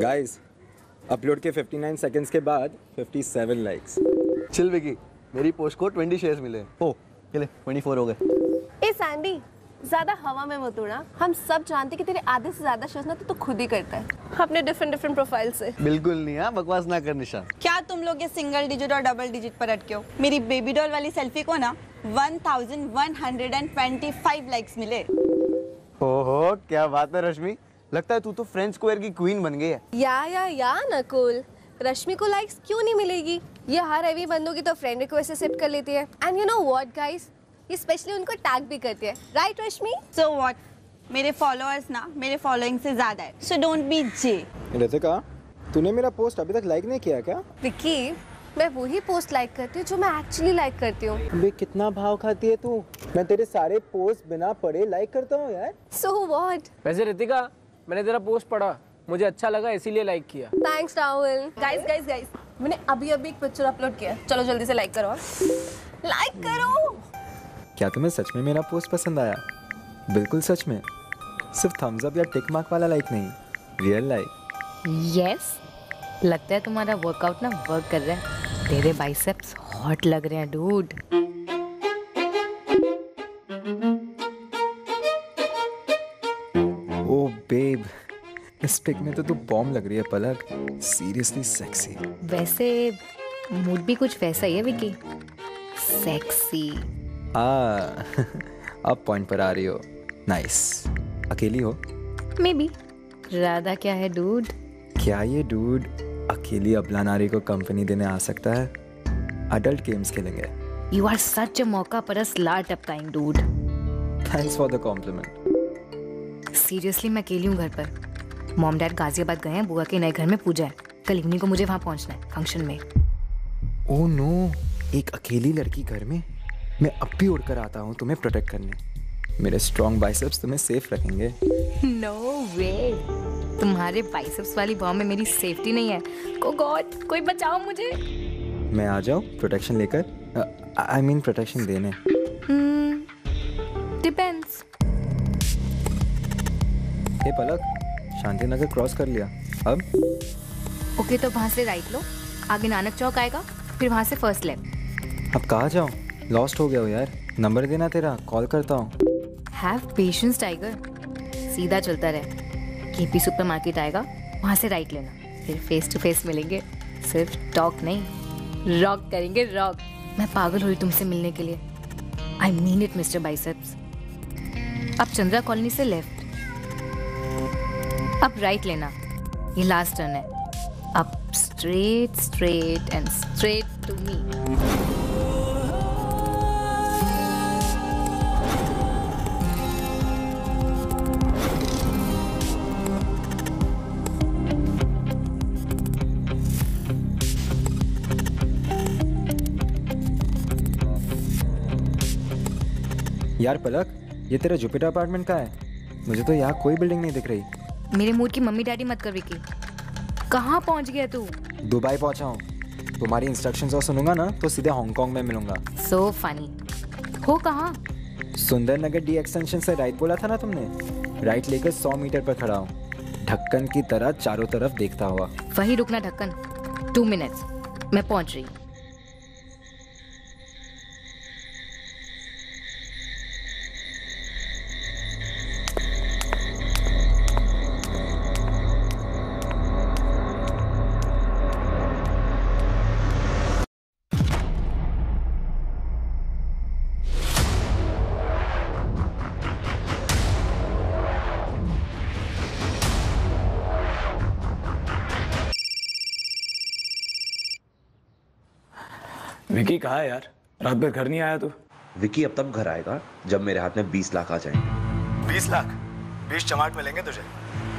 Guys upload के 59 seconds के बाद 57 लाइक्स चिल विकी मेरी पोस्ट को 20 शेयर्स मिले। ओ चले 24 हो गए। ए सैंडी ज़्यादा हवा में मत उड़ा हम सब जानते कि तेरे आधे से ज़्यादा शोज़ ना तो तू खुद ही करता है। अपने डिफरेंट डिफरेंट प्रोफ़ाइल से। बिल्कुल नहीं हाँ बकवास ना कर निशा क्या तुम लोग ये सिंगल डिजिट और डबल डिजिट पर अटके हो? मेरी बेबी डॉल वाली सेल्फी को ना 1125 लाइक्स मिले। ओहो क्या बात है रश्मि। लगता है तू तो फ्रेंच स्क्वायर की क्वीन बन गई है। या या या नकुल। रश्मि को लाइक्स क्यों नहीं मिलेगी? ये हर हैवी बंदों की तो फ्रेंड रिक्वेस्ट एक्सेप्ट कर लेती है। And you know what guys ये स्पेशली उनको टैग भी करती है। राइट रश्मि सो व्हाट मेरे फॉलोअर्स ना मेरे फॉलोइंग से ज़्यादा है। So don't be J Ritika तूने मेरा पोस्ट अभी तक लाइक नहीं किया क्या? विकी मैं वही पोस्ट लाइक करती हूँ जो मैं एक्चुअली लाइक करती हूँ। अबे कितना भाव खाती है तू? मैं तेरे सारे पोस्ट बिना पढ़े लाइक करता हूँ यार। सो व्हाट वैसे रितिका मैंने तेरा पोस्ट पढ़ा मुझे अच्छा लगा इसीलिए लाइक किया। Thanks Rahul guys guys guys मैंने अभी अभी एक पिक्चर अपलोड किया चलो जल्दी से लाइक करो। लाइक करो! क्या तुम्हें सच में मेरा पोस्ट पसंद आया? बिल्कुल सच में। सिर्फ़ थम्स अप या टिक मार्क वाला लाइक नहीं रियल लाइक यस लगता है तुम्हारा वर्कआउट ना वर्क कर रहा है। तेरे बाइसेप्स हॉट लग रहे हैं डूड इस पिक में तो तू बॉम्ब लग रही है पलक। सीरियसली सेक्सी वैसे मूड भी कुछ वैसा ही है विकी सेक्सी आ अब पॉइंट पर आ रही हो। नाइस अकेली हो? मे बी राधा क्या है डूड क्या ये डूड अकेली अबला नारी को कंपनी देने आ सकता है? अडल्ट गेम्स खेलेंगे। यू आर सच अ मौका पर स्लार्ट up kind dude thanks for the compliment seriously मैं अकेली हूँ घर पर। मॉम डैड गाजियाबाद गए हैं बुआ के नए घर में पूजा है। कल इवनिंग को मुझे वहाँ पहुँचना है फ़ंक्शन में। ओ नो एक अकेली लड़की घर में? मैं अब भी उड़कर आता हूँ तुम्हें प्रोटेक्ट करने। मेरे स्ट्रॉन्ग बाइसेप्स तुम्हें सेफ़ रखेंगे। नो no वे तुम्हारे बाइसेप्स वाली बॉम्ब में मेरी सेफ्टी नहीं है। को गॉड कोई बचाओ मुझे। मैं आ जाऊँ प्रोटेक्शन लेकर? आई मीन प्रोटेक्शन देने। Depends hey Palak. Shanti Nagar cross कर लिया। अब? ओके तो वहाँ से राइट लो। आगे नानक चौक आएगा फिर वहाँ से फ़र्स्ट लेफ़्ट अब कहाँ जाऊँ? लॉस्ट हो गया हो यार। नंबर देना तेरा कॉल करता हूँ। हैव पेशेंस टाइगर सीधा चलता रहे। केपी सुपर मार्केट आएगा वहाँ से राइट लेना। फिर फेस टू फेस मिलेंगे। सिर्फ़ टॉक नहीं। रॉक करेंगे रॉक मैं पागल हुई तुमसे मिलने के लिए। I mean it mister biceps अब चंद्रा कॉलोनी से लेफ़्ट अब राइट लेना। ये लास्ट टर्न है। अब straight straight and straight to me यार पलक, ये तेरा जुपिटर अपार्टमेंट का है? मुझे तो यहाँ कोई बिल्डिंग नहीं दिख रही। मेरे मूड की मम्मी डैडी मत कर विकी कहाँ पहुँच गया तू? दुबई पहुँचा हूँ। तुम्हारी इंस्ट्रक्शंस और सुनूँगा ना तो सीधे हांगकांग में मिलूँगा। सो फनी हो कहाँ? सुंदर नगर डी एक्सटेंशन से राइट बोला था ना तुमने? राइट लेकर सौ मीटर पर खड़ा हूँ। ढक्कन की तरह चारों तरफ़ देखता हुआ। वही रुकना ढक्कन। टू मिनट्स मैं पहुँच रही विकी कहा है यार? रात भर घर नहीं आया तू? विकी अब तब घर आएगा जब मेरे हाथ में बीस लाख आ जाएँगे। बीस लाख? बीस चमाट मिलेंगे तुझे।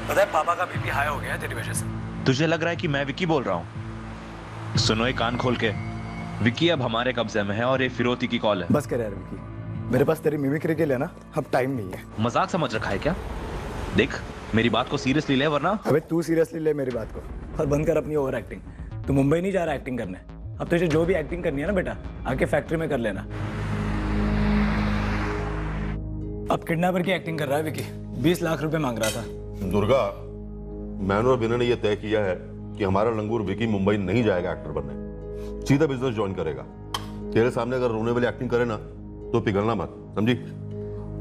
पता है पापा का बीपी हाई हो गया है तेरी वजह से। तुझे लग रहा है कि मैं विकी बोल रहा हूँ? सुनो ये कान खोल के। विकी अब हमारे कब्जे में है और ये फिरोती की कॉल है। बस कर यार विकी मेरे पास तेरी मिमिक्री के लिए ना अब टाइम नहीं है। मज़ाक समझ रखा है क्या? देख मेरी बात को सीरियसली ले वरना अबे तू सीरियसली ले मेरी बात को। और बंद कर अपनी ओवर एक्टिंग तू मुंबई नहीं जा रहा एक्टिंग करने? अब तुझे जो भी एक्टिंग करनी है ना बेटा आके फैक्ट्री में कर लेना। अब किडनैपर की एक्टिंग कर रहा है विकी बीस लाख रुपए मांग रहा था। दुर्गा मैंने और विनय ने यह तय किया है कि हमारा लंगूर विकी मुंबई नहीं जाएगा एक्टर बनने। सीधा बिज़नेस ज्वाइन करेगा। तेरे सामने अगर रोने वाली एक्टिंग करे ना तो पिघलना मत समझी?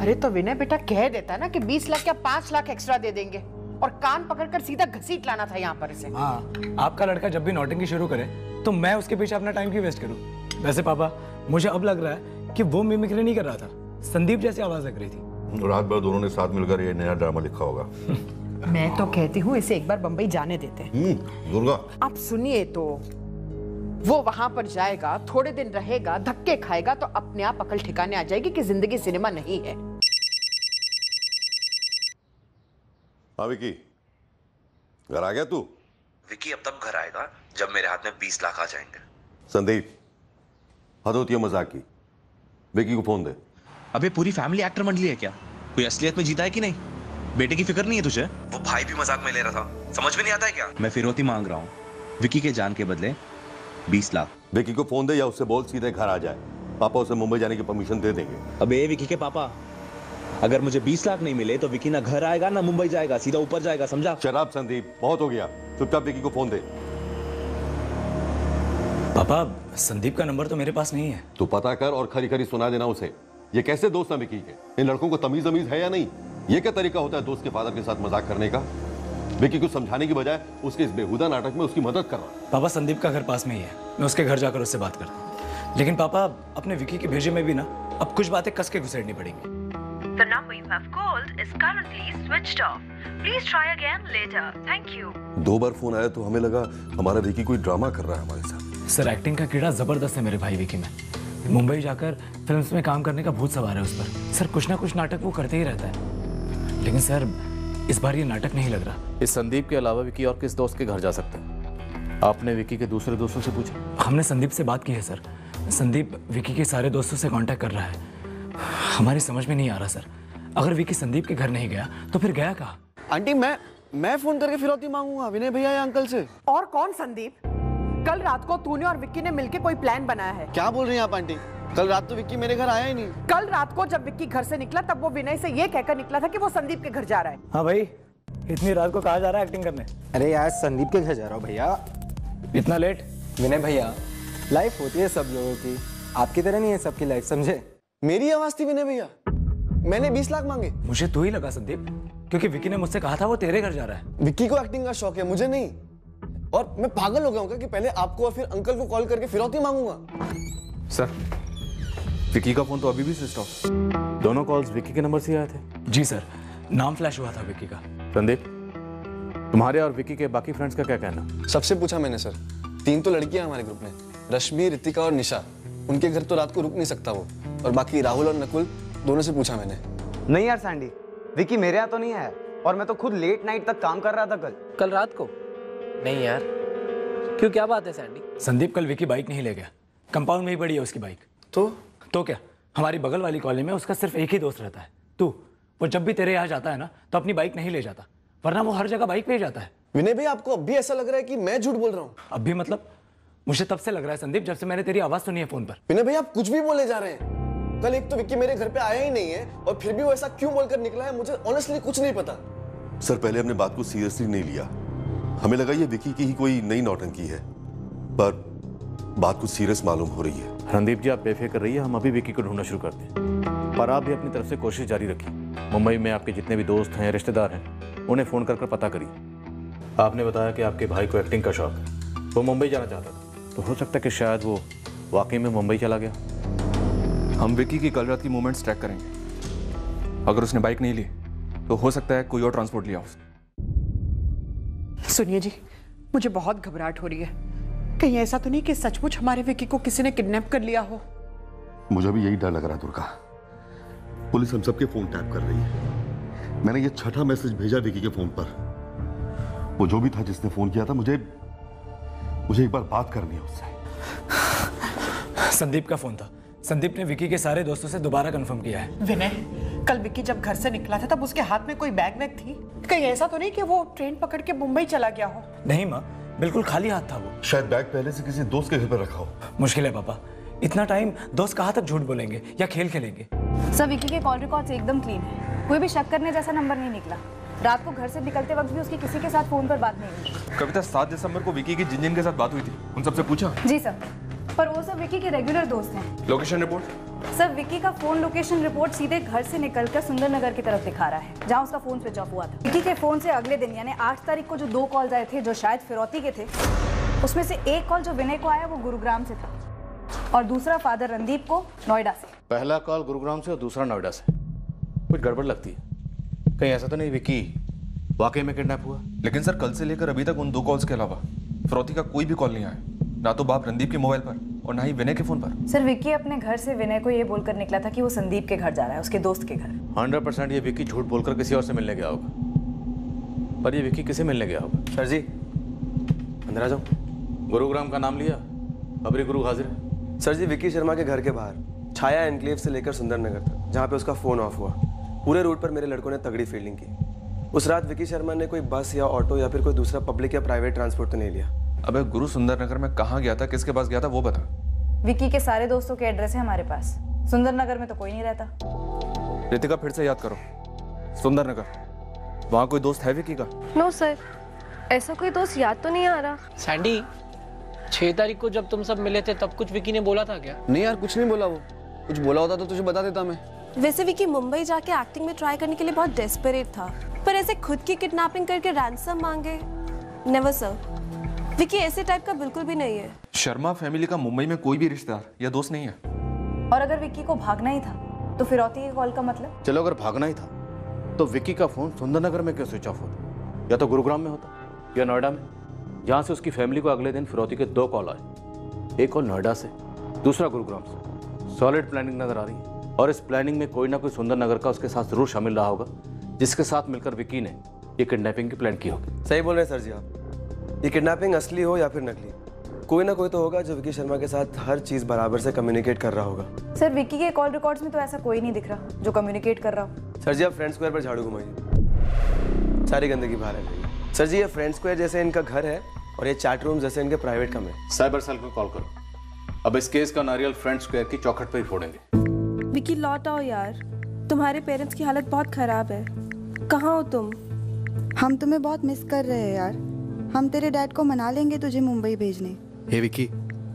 अरे तो विनय बेटा कह देता ना कि 20 लाख या 5 लाख एक्स्ट्रा दे देंगे। और कान पकड़कर सीधा घसीट लाना था यहाँ पर इसे। हाँ आपका लड़का जब भी नौटंकी शुरू करे तो मैं उसके पीछे अपना टाइम क्यों वेस्ट करूँ? वैसे पापा मुझे अब लग रहा है कि वो मिमिक्री नहीं कर रहा था। संदीप जैसी आवाज़ लग रही थी। रात भर दोनों ने साथ मिलकर ये नया ड्रामा लिखा होगा। मैं तो कहती हूँ इसे एक बार बंबई जाने देते। हैं हम्म, दुर्गा। आप सुनिए तो वो वहाँ पर जाएगा थोड़े दिन रहेगा धक्के खाएगा तो अपने आप अकल ठिकाने आ जाएगी कि ज़िंदगी सिनेमा नहीं है। हाँ विकी घर आ गया तू? विकी अब तब घर आएगा जब मेरे हाथ में बीस लाख आ जाएँगे। संदीप हद होती है मज़ाक की। विकी को फ़ोन दे। अबे पूरी फैमिली एक्टर मंडली है क्या? कोई असलियत में जीता है कि नहीं? बेटे की फ़िक्र नहीं है तुझे? वो भाई भी मज़ाक में ले रहा था। समझ में नहीं आता है क्या? मैं फिरौती मांग रहा हूँ। विकी के जान के बदले बीस लाख। विकी को फ़ोन दे या उससे बोल सीधे घर आ जाए। पापा उसे मुंबई जाने की परमिशन दे देंगे। अबे विकी के पापा अगर मुझे बीस लाख नहीं मिले तो विकी ना घर आएगा ना मुंबई जाएगा सीधा ऊपर जाएगा समझा? शराब संदीप बहुत हो गया। चुपचाप विकी को फ़ोन दे। पापा संदीप का नंबर तो मेरे पास नहीं है। तू पता कर और खरी खरी सुना देना उसे। ये कैसे दोस्त हैं विकी के? इन लड़कों को तमीज अमीज है या नहीं? ये क्या तरीका होता है दोस्त के फादर के साथ मज़ाक करने का? विकी को समझाने की बजाय उसके इस बेहुदा नाटक में उसकी मदद कर रहा है पापा संदीप का घर पास में ही है। मैं उसके घर जाकर उससे बात करता हूँ। लेकिन पापा अपने विकी के भेजे में भी ना अब कुछ बातें कस के घुसेड़नी पड़ेंगी। The number you have called is currently switched off. Please try again later. Thank you. दो बार फ़ोन आया तो हमें लगा हमारा विकी कोई ड्रामा कर रहा है हमारे साथ। सर एक्टिंग का कीड़ा ज़बरदस्त है मेरे भाई विकी में। मुंबई जाकर फिल्म्स में काम करने का भूत सवार है उस पर। सर कुछ ना कुछ नाटक वो करते ही रहता है। लेकिन सर इस बार ये नाटक नहीं लग रहा। इस संदीप के अलावा विकी और किस दोस्त के घर जा सकते हैं? आपने विकी के दूसरे दोस्तों से पूछा। हमने संदीप से बात की है सर संदीप विकी के सारे दोस्तों से कांटेक्ट कर रहा है। हमारी समझ में नहीं आ रहा सर। अगर विकी संदीप के घर नहीं गया तो फिर गया कहाँ? आंटी मैं मैं फ़ोन करके फिरौती मांगूँगा विनय भैया या अंकल से। और कौन संदीप? कल रात को तूने और विक्की ने मिलकर कोई प्लान बनाया है। क्या बोल रही हैं आप आंटी? कल रात तो विक्की मेरे घर आया ही नहीं। कल रात को जब विक्की घर से निकला तब वो विनय से ये कहकर निकला था कि वो संदीप के घर जा रहा है। हाँ भाई इतनी रात को कहा जा रहा है एक्टिंग करने? अरे यार संदीप के घर जा रहा हूँ भैया। इतना लेट विनय भैया लाइफ होती है सब लोगों की। आपकी तरह नहीं है सबकी लाइफ समझे? मेरी आवाज़ थी विनय भैया। मैंने 20 लाख मांगे। मुझे तो ही लगा संदीप। क्योंकि विकी ने मुझसे कहा था वो तेरे घर जा रहा है। विक्की को एक्टिंग का शौक है मुझे नहीं। और मैं पागल हो गया हूँ कि पहले आपको और फिर अंकल को कॉल करके फिरौती मांगूँगा? सर विकी का फ़ोन तो अभी भी स्विच ऑफ़। दोनों कॉल्स विकी के नंबर से आए थे। जी सर नाम फ्लैश हुआ था विकी का। संदीप तुम्हारे और विकी के बाकी फ्रेंड्स का क्या कहना? सबसे पूछा मैंने सर। तीन तो लड़कियाँ हमारे ग्रुप में रश्मि रितिका और निशा। उनके घर तो रात को रुक नहीं सकता वो। और बाकी राहुल और नकुल दोनों से पूछा मैंने। नहीं यार सैंडी विकी मेरे यहाँ तो नहीं आया और मैं तो खुद लेट नाइट तक काम कर रहा था कल। कल रात को? नहीं यार। क्यों क्या बात है सैंडी? संदीप कल विकी बाइक नहीं ले गया। कंपाउंड में ही पड़ी है उसकी बाइक। तो? तो क्या? हमारी बगल वाली कॉलेज में उसका सिर्फ़ एक ही दोस्त रहता है। तू? वो जब भी तेरे यहाँ जाता है ना तो अपनी बाइक नहीं ले जाता। वरना वो हर जगह बाइक पे ही जाता है। विनय भाई आपको अब भी ऐसा लग रहा है कि मैं झूठ बोल रहा हूँ? अब भी मतलब? मुझे तब से लग रहा है संदीप जब से मैंने तेरी आवाज़ सुनी है फ़ोन पर। विनय भाई आप कुछ भी बोले जा रहे हैं। कल एक तो विक्की मेरे घर पे आया ही नहीं है और फिर भी वो ऐसा क्यों बोलकर निकला है मुझे ऑनेस्टली कुछ नहीं पता। सर पहले हमने बात को सीरियसली नहीं लिया। हमें लगा ये विकी की ही कोई नई नौटंकी है पर बात कुछ सीरियस मालूम हो रही है। रणदीप जी आप बेफिक्र रहिए हम अभी विकी को ढूंढना शुरू करते हैं। पर आप भी अपनी तरफ़ से कोशिश जारी रखिए। मुंबई में आपके जितने भी दोस्त हैं रिश्तेदार हैं उन्हें फ़ोन कर कर पता करिए। आपने बताया कि आपके भाई को एक्टिंग का शौक है। वो मुंबई जाना चाहता था। तो हो सकता है कि शायद वो वाकई में मुंबई चला गया। हम विकी की कल रात की मूवमेंट्स ट्रैक करेंगे। अगर उसने बाइक नहीं ली तो हो सकता है कोई और ट्रांसपोर्ट लिया उसने। सुनिए जी मुझे बहुत घबराहट हो रही है। कहीं ऐसा तो नहीं कि सचमुच हमारे विकी को किसी ने किडनैप कर लिया हो? मुझे भी यही डर लग रहा है दुर्गा। पुलिस हम सबके फ़ोन टैप कर रही है। मैंने ये छठा मैसेज भेजा विकी के फ़ोन पर। वो जो भी था जिसने फ़ोन किया था मुझे मुझे एक बार बात करनी है उससे। संदीप का फ़ोन था। संदीप ने विकी के सारे दोस्तों से दोबारा कंफर्म किया है। विनय कल विक्की जब घर से निकला था तब उसके हाथ में कोई बैग वैग थी। कहीं ऐसा तो नहीं कि वो ट्रेन पकड़ के मुंबई चला गया हो? नहीं माँ बिल्कुल खाली हाथ था वो। शायद बैग पहले से किसी दोस्त के घर पर रखा हो। मुश्किल है पापा। इतना टाइम दोस्त कहाँ तक झूठ बोलेंगे या खेल खेलेंगे? सर विकी के कॉल रिकॉर्ड्स एकदम क्लीन है। कोई भी शक करने जैसा नंबर नहीं निकला। रात को घर से निकलते वक्त भी उसकी किसी के साथ फ़ोन पर बात नहीं हुई। कविता सात दिसंबर को विकी की जिन जिन के साथ बात हुई थी उन सबसे पूछा? जी सर पर वो सब विकी के रेगुलर दोस्त हैं। लोकेशन रिपोर्ट सर विकी का फ़ोन लोकेशन रिपोर्ट सीधे घर से निकलकर सुंदर नगर की तरफ़ दिखा रहा है जहाँ उसका फ़ोन स्विच ऑफ़ हुआ था। विकी के फ़ोन से अगले दिन यानी आठ तारीख को जो दो कॉल आए थे जो शायद फिरौती के थे उसमें से एक कॉल जो विनय को आया वो गुरुग्राम से था। और दूसरा फादर रणदीप को नोएडा से। पहला कॉल गुरुग्राम से और दूसरा नोएडा से। कुछ गड़बड़ लगती है। कहीं ऐसा तो नहीं विकी। वाकई में किडनैप हुआ? लेकिन सर कल से लेकर अभी तक उन दो कॉल्स के अलावा फिरौती का कोई भी कॉल नहीं आया। ना तो बाप रणदीप के मोबाइल पर और ना ही विनय के फ़ोन पर। सर विक्की अपने घर से विनय को ये बोलकर निकला था कि वो संदीप के घर जा रहा है उसके दोस्त के घर। हंड्रेड परसेंट ये विक्की झूठ बोलकर किसी और से मिलने गया होगा। पर ये विक्की किसे मिलने गया होगा? सर जी। अंदर आ जाओ। गुरुग्राम का नाम लिया अबरी गुरु हाजिर है। सर जी विक्की शर्मा के घर के बाहर छाया एनक्लेव से लेकर सुंदर नगर तक जहाँ पे उसका फ़ोन ऑफ़ हुआ। पूरे रूट पर मेरे लड़कों ने तगड़ी फील्डिंग की। उस रात विकी शर्मा ने कोई बस या ऑटो या फिर कोई दूसरा पब्लिक या प्राइवेट ट्रांसपोर्ट तो नहीं लिया। अबे गुरु सुंदर नगर में कहाँ गया था किसके पास गया था वो बता। विक्की के सारे दोस्तों के एड्रेस है हमारे पास। सुंदर नगर में तो कोई नहीं रहता। रितिका फिर से याद करो। सुंदर नगर वहाँ कोई दोस्त है विकी का? नो सर ऐसा कोई दोस्त याद तो नहीं आ रहा। सैंडी छह तारीख को जब तुम सब मिले थे तब कुछ विकी ने बोला था क्या? नहीं यार कुछ नहीं बोला वो। कुछ बोला होता तो तुझे बता देता मैं। वैसे विकी मुंबई जाके एक्टिंग में ट्राई करने के लिए बहुत डेस्परेट था। पर ऐसे खुद की किडनैपिंग करके रैंसम मांगे? नेवर सर विकी ऐसे टाइप का बिल्कुल भी नहीं है। शर्मा फैमिली का मुंबई में कोई भी रिश्तेदार या दोस्त नहीं है। और अगर विक्की को भागना ही था तो फिरौती के कॉल का मतलब? चलो अगर भागना ही था तो विक्की का फ़ोन सुंदरनगर में क्यों स्विच ऑफ़ होता? या तो गुरुग्राम में होता या नोएडा में। जहाँ से उसकी फैमिली को अगले दिन फिरौती के दो कॉल आए। एक कॉल नोएडा से दूसरा गुरुग्राम से। सॉलिड प्लानिंग नज़र आ रही है। और इस प्लानिंग में कोई ना कोई सुंदर नगर का उसके साथ ज़रूर शामिल रहा होगा जिसके साथ मिलकर विकी ने ये किडनैपिंग की प्लान की होगी। सही बोल रहे हैं सर जी आप। ये किडनैपिंग असली हो या फिर नकली? कोई ना कोई तो होगा जो विकी शर्मा के साथ हर चीज़ बराबर से कम्युनिकेट कर रहा होगा। सर विक्की के कॉल रिकॉर्ड्स में तो ऐसा कोई नहीं दिख रहा जो कम्युनिकेट कर रहा हो। सर जी आप फ्रेंड स्क्वायर पर झाड़ू घुमाइए। सारी गंदगी बाहर है सर जी ये फ्रेंड स्क्वायर जैसे इनका घर है और ये चैट रूम जैसे इनके प्राइवेट कमरे। साइबर सेल को कॉल करो। अब इस केस का नारियल फ्रेंड स्क्वायर की चौखट पर ही फोड़ेंगे। विकी लौट आओ यार। तुम्हारे पेरेंट्स की हालत बहुत खराब है। कहाँ हो तुम? हम तुम्हें बहुत मिस कर रहे हैं यार। हम तेरे डैड को मना लेंगे तुझे मुंबई भेजने। हे विकी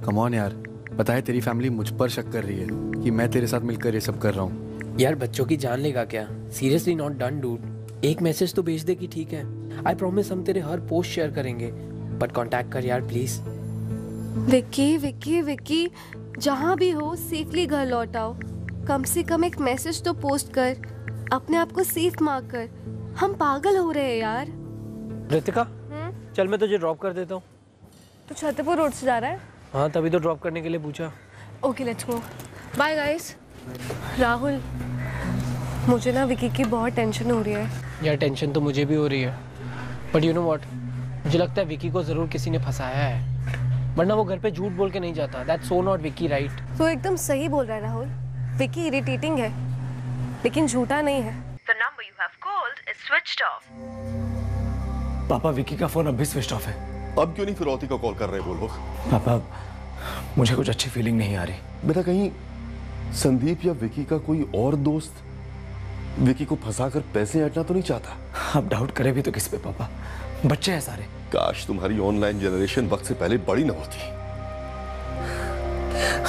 कम ऑन यार। बताए तेरी फैमिली मुझ पर शक कर रही है कि मैं तेरे साथ मिलकर ये सब कर रहा हूँ। यार बच्चों की जान लेगा क्या? सीरियसली नॉट डन डूड एक मैसेज तो भेज दे कि ठीक है। आई प्रॉमिस हम तेरे हर पोस्ट शेयर करेंगे। बट कांटेक्ट कर यार प्लीज़ विक्की विक्की विक्की जहाँ भी हो सेफली घर लौट आओ। कम से कम एक मैसेज तो पोस्ट कर अपने आप को सेफ़ मार्क कर। हम पागल हो रहे हैं यार। रितिका चल मैं तुझे ड्रॉप कर देता हूँ। तो छतरपुर रोड से जा रहा है? हाँ तभी तो ड्रॉप करने के लिए पूछा। Okay let's go bye guys Rahul मुझे ना विकी की बहुत टेंशन हो रही है। यार टेंशन तो मुझे भी हो रही है। बट यू नो व्हाट मुझे लगता है विकी को ज़रूर किसी ने फंसाया है। वरना वो घर पे झूठ बोल के नहीं जाता। That's so not Vicky right तो एकदम सही बोल रहा है राहुल। विकी इरिटेटिंग है लेकिन झूठा नहीं है। The number you have called is switched off. पापा विकी का फ़ोन अब भी स्विच ऑफ़ है। अब क्यों नहीं फिरौती का कॉल कर रहे वो लोग? पापा मुझे कुछ अच्छी फीलिंग नहीं आ रही। बेटा कहीं संदीप या विकी का कोई और दोस्त विकी को फंसा कर पैसे हटना तो नहीं चाहता? आप डाउट करे भी तो किस पे पापा? बच्चे हैं सारे। काश तुम्हारी ऑनलाइन जनरेशन वक्त से पहले बड़ी ना होती।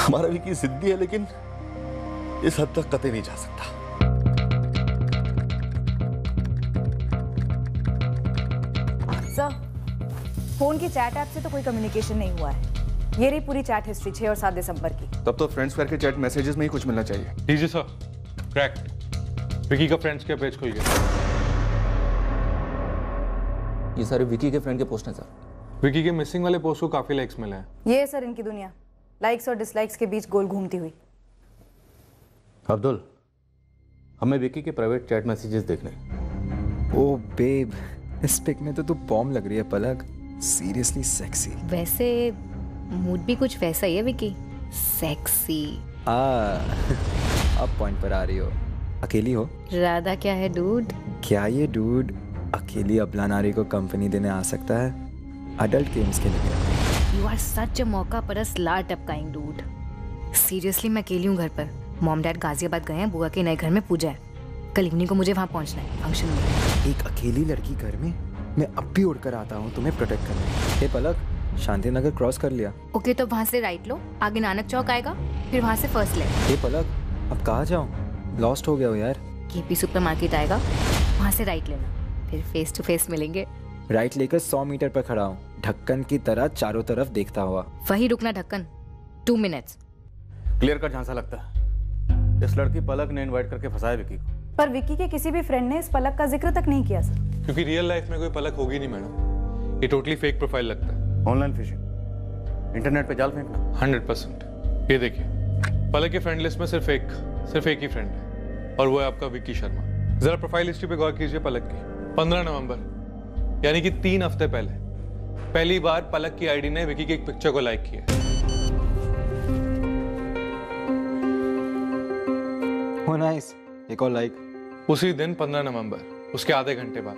हमारा विकी जिद्दी है लेकिन इस हद तक कतई नहीं जा सकता। सर फ़ोन की चैट ऐप से तो कोई कम्युनिकेशन नहीं हुआ है। ये रही पूरी चैट हिस्ट्री 6 और 7 दिसंबर की। तब तो फ्रेंड्स के चैट मैसेजेस में ही कुछ मिलना चाहिए। लीजिए सर क्रैक्ट विकी का फ्रेंड्स के पेज खोलिए ये सारे विकी के फ्रेंड के पोस्ट हैं सर विकी के मिसिंग वाले पोस्ट को काफ़ी लाइक्स मिले हैं। ये है सर इनकी दुनिया। लाइक्स और डिसलाइक्स के बीच गोल घूमती हुई। अब्दुल हमें विकी के प्राइवेट चैट मैसेजेस देखने। ओ बेब इस पिक में तो तू बॉम्ब लग रही है पलक। सीरियसली सेक्सी वैसे मूड भी कुछ वैसा ही है विकी सेक्सी आ अब पॉइंट पर आ रही हो। अकेली हो? राधा क्या है डूड क्या ये डूड अकेली अबला नारी को कंपनी देने आ सकता है? अडल्ट गेम्स के लिए। यू आर सच अ मौका परस लार टपकाइंग डूड सीरियसली मैं अकेली हूँ घर पर। मॉम डैड गाजियाबाद गए हैं बुआ के नए घर में पूजा है। कल इवनिंग को मुझे वहाँ पहुँचना है फ़ंक्शन में। एक अकेली लड़की घर में मैं अब भी उड़ कर आता हूँ तुम्हें प्रोटेक्ट करने। हे पलक शांति नगर क्रॉस कर लिया। ओके तो वहाँ से राइट लो आगे नानक चौक आएगा फिर वहाँ से फ़र्स्ट ले। हे पलक अब कहाँ जाऊँ? लॉस्ट हो गया हो यार। केपी सुपर मार्केट आएगा वहाँ से राइट लेना फिर फेस टू फेस मिलेंगे। राइट लेकर सौ मीटर पर खड़ा हूँ ढक्कन की तरह चारों तरफ़ देखता हुआ। वही रुकना ढक्कन टू मिनट्स क्लियर कट झांसा लगता है। इस लड़की पलक ने इनवाइट करके फंसाया विकी को। पर विक्की के किसी भी फ्रेंड ने इस पलक का ज़िक्र तक नहीं किया सर। क्योंकि रियल लाइफ में कोई पलक होगी नहीं मैडम। ये टोटली फेक प्रोफ़ाइल लगता है। ऑनलाइन फिशिंग इंटरनेट पे जाल फेंकना। Hundred percent. ये देखिए पलक के फ्रेंड लिस्ट में सिर्फ़ एक सिर्फ़ एक ही फ्रेंड है और वो है आपका विक्की शर्मा। जरा प्रोफ़ाइल हिस्ट्री पे गौर कीजिए पलक की। पंद्रह नवंबर यानी कि तीन हफ़्ते पहले। पहली बार पलक की आईडी ने विकी की एक पिक्चर को लाइक किया। नाइस एक और लाइक उसी दिन 15 नवंबर उसके आधे घंटे बाद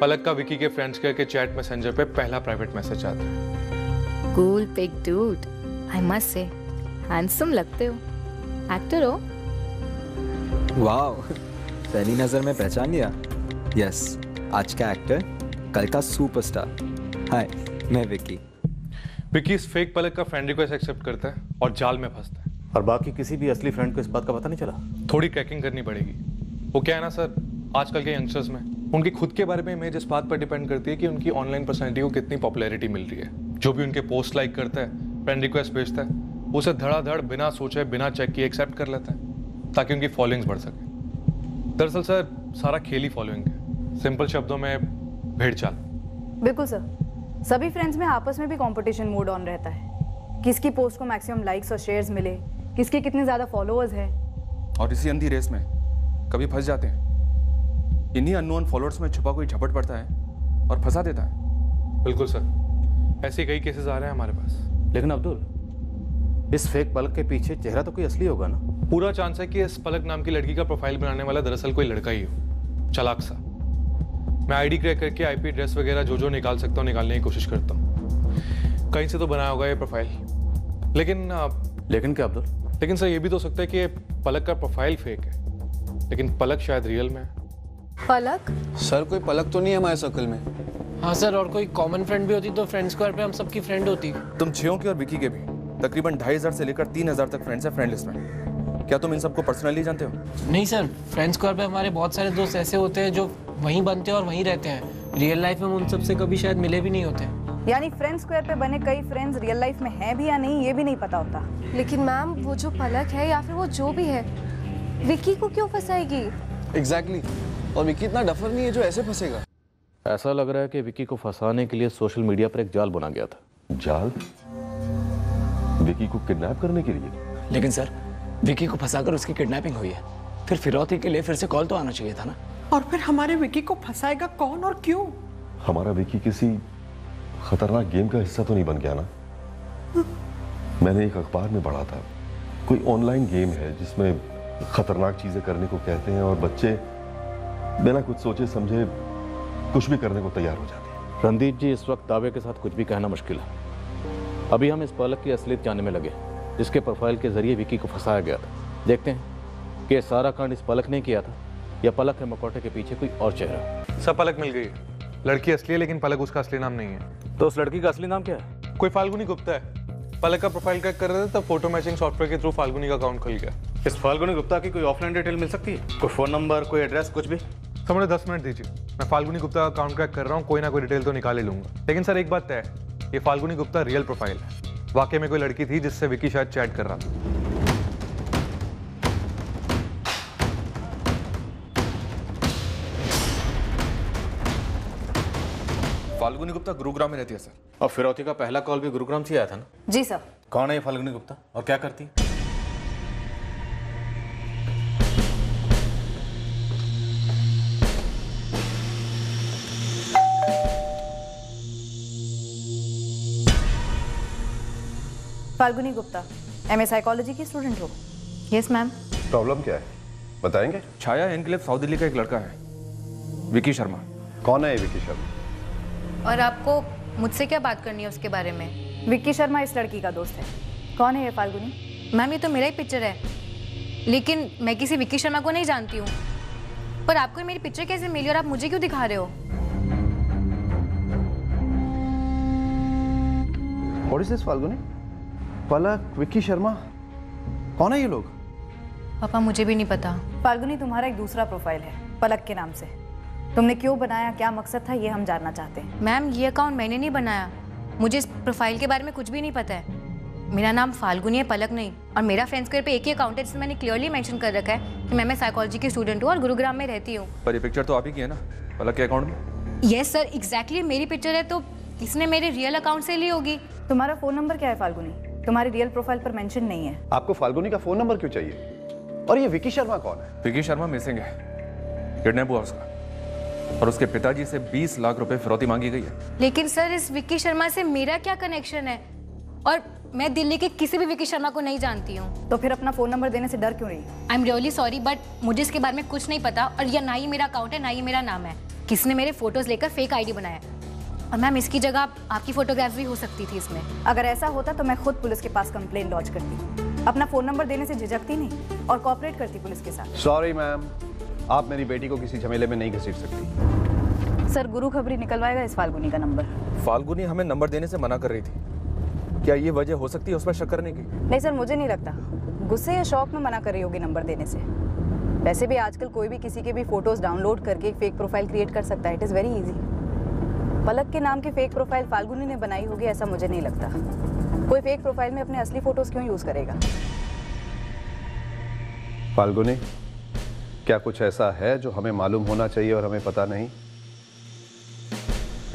पलक का विकी के फ्रेंड्स के चैट मैसेंजर पे पहला प्राइवेट मैसेज आता है। Cool pic dude I must say handsome लगते हो। एक्टर हो? वाओ पहली नज़र में पहचान लिया? यस आज का एक्टर कल का सुपरस्टार हाय मैं विकी। विकी इस फेक पलक का फ्रेंड रिक्वेस्ट एक्सेप्ट करता है और जाल में फंसता है। और बाकी किसी भी असली फ्रेंड को इस बात का पता नहीं चला? थोड़ी ट्रैकिंग करनी पड़ेगी। वो क्या है ना सर आजकल के यंगस्टर्स में उनकी खुद के बारे में इमेज इस बात पर डिपेंड करती है कि उनकी ऑनलाइन पर्सनैलिटी को कितनी पॉपुलैरिटी मिल रही है। जो भी उनके पोस्ट लाइक करता है फ्रेंड रिक्वेस्ट भेजता है उसे धड़ाधड़ बिना सोचे बिना चेक किए एक्सेप्ट कर लेता है ताकि उनकी फॉलोइंग्स बढ़ सके। दरअसल सर सारा खेल ही फॉलोइंग है। सिंपल शब्दों में भेड़ चाल बिल्कुल सर। सभी फ्रेंड्स में आपस में भी कंपटीशन मोड ऑन रहता है। किसकी पोस्ट को मैक्सिमम लाइक्स और शेयर्स मिले किसके कितने ज़्यादा फॉलोअर्स हैं? और इसी अंधी रेस में कभी फंस जाते हैं। इन्हीं अननोन फॉलोअर्स में छुपा कोई झपट पड़ता है और फंसा देता है। बिल्कुल सर। ऐसे कई केसेस आ रहे हैं हमारे पास। लेकिन अब्दुल इस फेक पलक के पीछे चेहरा तो कोई असली होगा ना? पूरा चांस है कि इस पलक नाम की लड़की का प्रोफ़ाइल बनाने वाला दरअसल कोई लड़का ही हो। चलाक सा। मैं आईडी क्रैक करके आईपी एड्रेस वगैरह जो जो निकाल सकता हूँ निकालने की कोशिश करता हूँ। कहीं से तो बनाया होगा ये प्रोफ़ाइल लेकिन आप लेकिन क्या अब्दुल? लेकिन सर ये भी तो सकता है कि पलक का प्रोफ़ाइल फेक है। लेकिन पलक शायद रियल में है। पलक? सर कोई पलक तो नहीं है हमारे सर्कल में? हाँ सर और कोई कॉमन फ्रेंड भी होती तो फ्रेंड स्क्वायर पे हम सबकी फ्रेंड होती। तुम छियों की और विकी के भी? तकरीबन ढाई हज़ार से लेकर तीन हज़ार तक फ्रेंड्स हैं फ्रेंड लिस्ट में। क्या तुम इन सबको पर्सनली जानते हो? नहीं सर फ्रेंड स्क्वायर पे हमारे बहुत सारे दोस्त ऐसे होते हैं जो वहीं बनते हैं और वहीं रहते हैं। रियल लाइफ में हम उन सबसे कभी शायद मिले भी नहीं होते। यानी फ्रेंड स्क्वायर पे बने कई फ्रेंड्स रियल लाइफ में हैं भी या नहीं ये भी नहीं पता होता। लेकिन मैम वो जो पलक है या फिर वो जो भी है विक्की को क्यों फंसाएगी? Exactly exactly. और विक्की इतना डफर नहीं है जो ऐसे फंसेगा। ऐसा लग रहा है कि विकी को फंसाने के लिए सोशल मीडिया पर एक जाल बना गया था। जाल? विकी को किडनैप करने के लिए? लेकिन सर विकी को फंसाकर उसकी किडनैपिंग हुई है। फिर फिरौती के लिए फिर से कॉल तो आना चाहिए था ना? और फिर हमारे विकी को फंसाएगा कौन और क्यों? हमारा विकी किसी खतरनाक गेम का हिस्सा तो नहीं बन गया ना? मैंने एक अखबार में पढ़ा था। कोई ऑनलाइन गेम है जिसमें खतरनाक चीज़ें करने को कहते हैं और बच्चे बिना कुछ सोचे समझे कुछ भी करने को तैयार हो जाते हैं। रणदीप जी इस वक्त दावे के साथ कुछ भी कहना मुश्किल है। अभी हम इस पलक की असलियत जानने में लगे जिसके प्रोफ़ाइल के ज़रिए विकी को फंसाया गया था। देखते हैं कि सारा कांड इस पलक ने किया था या पलक है मकोटे के पीछे कोई और चेहरा? सब पलक मिल गई। लड़की असली है लेकिन पलक उसका असली नाम नहीं है। तो उस लड़की का असली नाम क्या है? कोई फाल्गुनी गुप्ता है। पलक का प्रोफ़ाइल क्रैक कर रहे थे तब फ़ोटो मैचिंग सॉफ्टवेयर के थ्रू फाल्गुनी का अकाउंट खुल गया। इस फाल्गुनी गुप्ता की कोई ऑफलाइन डिटेल मिल सकती है? कोई फ़ोन नंबर कोई एड्रेस कुछ भी? सर मुझे दस मिनट दीजिए। मैं फाल्गुनी गुप्ता का अकाउंट क्रैक कर रहा हूँ कोई ना कोई डिटेल तो निकाल ही लूँगा। लेकिन सर एक बात तय है। ये फाल्गुनी गुप्ता रियल प्रोफ़ाइल है। वाकई में कोई लड़की थी जिससे विकी शायद चैट कर रहा था। फाल्गुनी गुप्ता गुरुग्राम में रहती है सर। और फिरौती का पहला कॉल भी गुरुग्राम से आया था ना? जी सर। कौन है ये फाल्गुनी गुप्ता? और क्या करती है? फाल्गुनी गुप्ता एमए साइकोलॉजी की स्टूडेंट हो। यस मैम प्रॉब्लम क्या है? बताएँगे? छाया एनक्लेव साउथ दिल्ली का एक लड़का है विकी शर्मा। कौन है ये विकी शर्मा? और आपको मुझसे क्या बात करनी है उसके बारे में? विक्की शर्मा इस लड़की का दोस्त है। कौन है ये फाल्गुनी? मैम ये तो मेरा ही पिक्चर है। लेकिन मैं किसी विक्की शर्मा को नहीं जानती हूँ। पर आपको मेरी पिक्चर कैसे मिली और आप मुझे क्यों दिखा रहे हो? फाल्गुनी? पलक विक्की शर्मा? कौन है ये लोग? पापा मुझे भी नहीं पता। फाल्गुनी तुम्हारा एक दूसरा प्रोफ़ाइल है पलक के नाम से। तुमने क्यों बनाया? क्या मकसद था? ये हम जानना चाहते हैं। मैम ये अकाउंट मैंने नहीं बनाया। मुझे इस प्रोफ़ाइल के बारे में कुछ भी नहीं पता है। मेरा नाम फाल्गुनी है पलक नहीं। और मेरा फ्रेंड्स स्क्वायर पे एक ही अकाउंट है जिसमें मैंने क्लियरली मेंशन कर रखा है कि मैं मैं साइकोलॉजी की स्टूडेंट हूँ और गुरुग्राम में रहती हूँ। पर ये पिक्चर तो आप ही की है ना पलक के अकाउंट में? यस सर एग्जैक्टली मेरी पिक्चर है तो किसने मेरे रियल अकाउंट से ली होगी। तुम्हारा फ़ोन नंबर क्या है फाल्गुनी? तुम्हारी रियल प्रोफ़ाइल पर मेंशन नहीं है। आपको फाल्गुनी का फ़ोन नंबर क्यों चाहिए? और ये विकी शर्मा कौन है? विकी शर्मा मिसिंग है। किडनैप हुआ उसका। और उसके पिताजी से 20 लाख रुपए फिरौती मांगी गई है। लेकिन सर इस विक्की शर्मा से मेरा क्या कनेक्शन है? और मैं दिल्ली के किसी भी विक्की शर्मा को नहीं जानती हूँ। तो फिर अपना फ़ोन नंबर देने से डर क्यों रही I am really sorry but मुझे इसके बारे में कुछ नहीं पता और यह ना ही मेरा अकाउंट है ना ही मेरा नाम है। किसने मेरे फ़ोटोज़ लेकर फेक आईडी बनाया? और मैम इसकी जगह आप, आपकी फोटोग्राफ भी हो सकती थी इसमें। अगर ऐसा होता तो मैं खुद पुलिस के पास कंप्लेन लॉन्च करती। अपना फ़ोन नंबर देने से झिझकती नहीं और कॉपरेट करती पुलिस के साथ। सॉरी मैम आप मेरी बेटी को किसी झमेले में नहीं घसीट सकती। सर गुरु खबरी निकलवाएगा इस फाल्गुनी का नंबर। फाल्गुनी हमें नंबर देने से मना कर रही थी। क्या ये वजह हो सकती है उस पर शक करने की? नहीं सर मुझे नहीं लगता। गुस्से या शौक में मना कर रही होगी नंबर देने से। वैसे भी आजकल कोई भी किसी के भी फ़ोटोज़ डाउनलोड करके एक फेक प्रोफ़ाइल क्रिएट कर सकता है। It is very easy Palak के नाम की फेक प्रोफ़ाइल फाल्गुनी ने बनाई होगी ऐसा मुझे नहीं लगता। कोई फेक प्रोफ़ाइल में अपने असली फ़ोटोज़ क्यों यूज़ करेगा? फाल्गुनी क्या कुछ ऐसा है जो हमें मालूम होना चाहिए और हमें पता नहीं?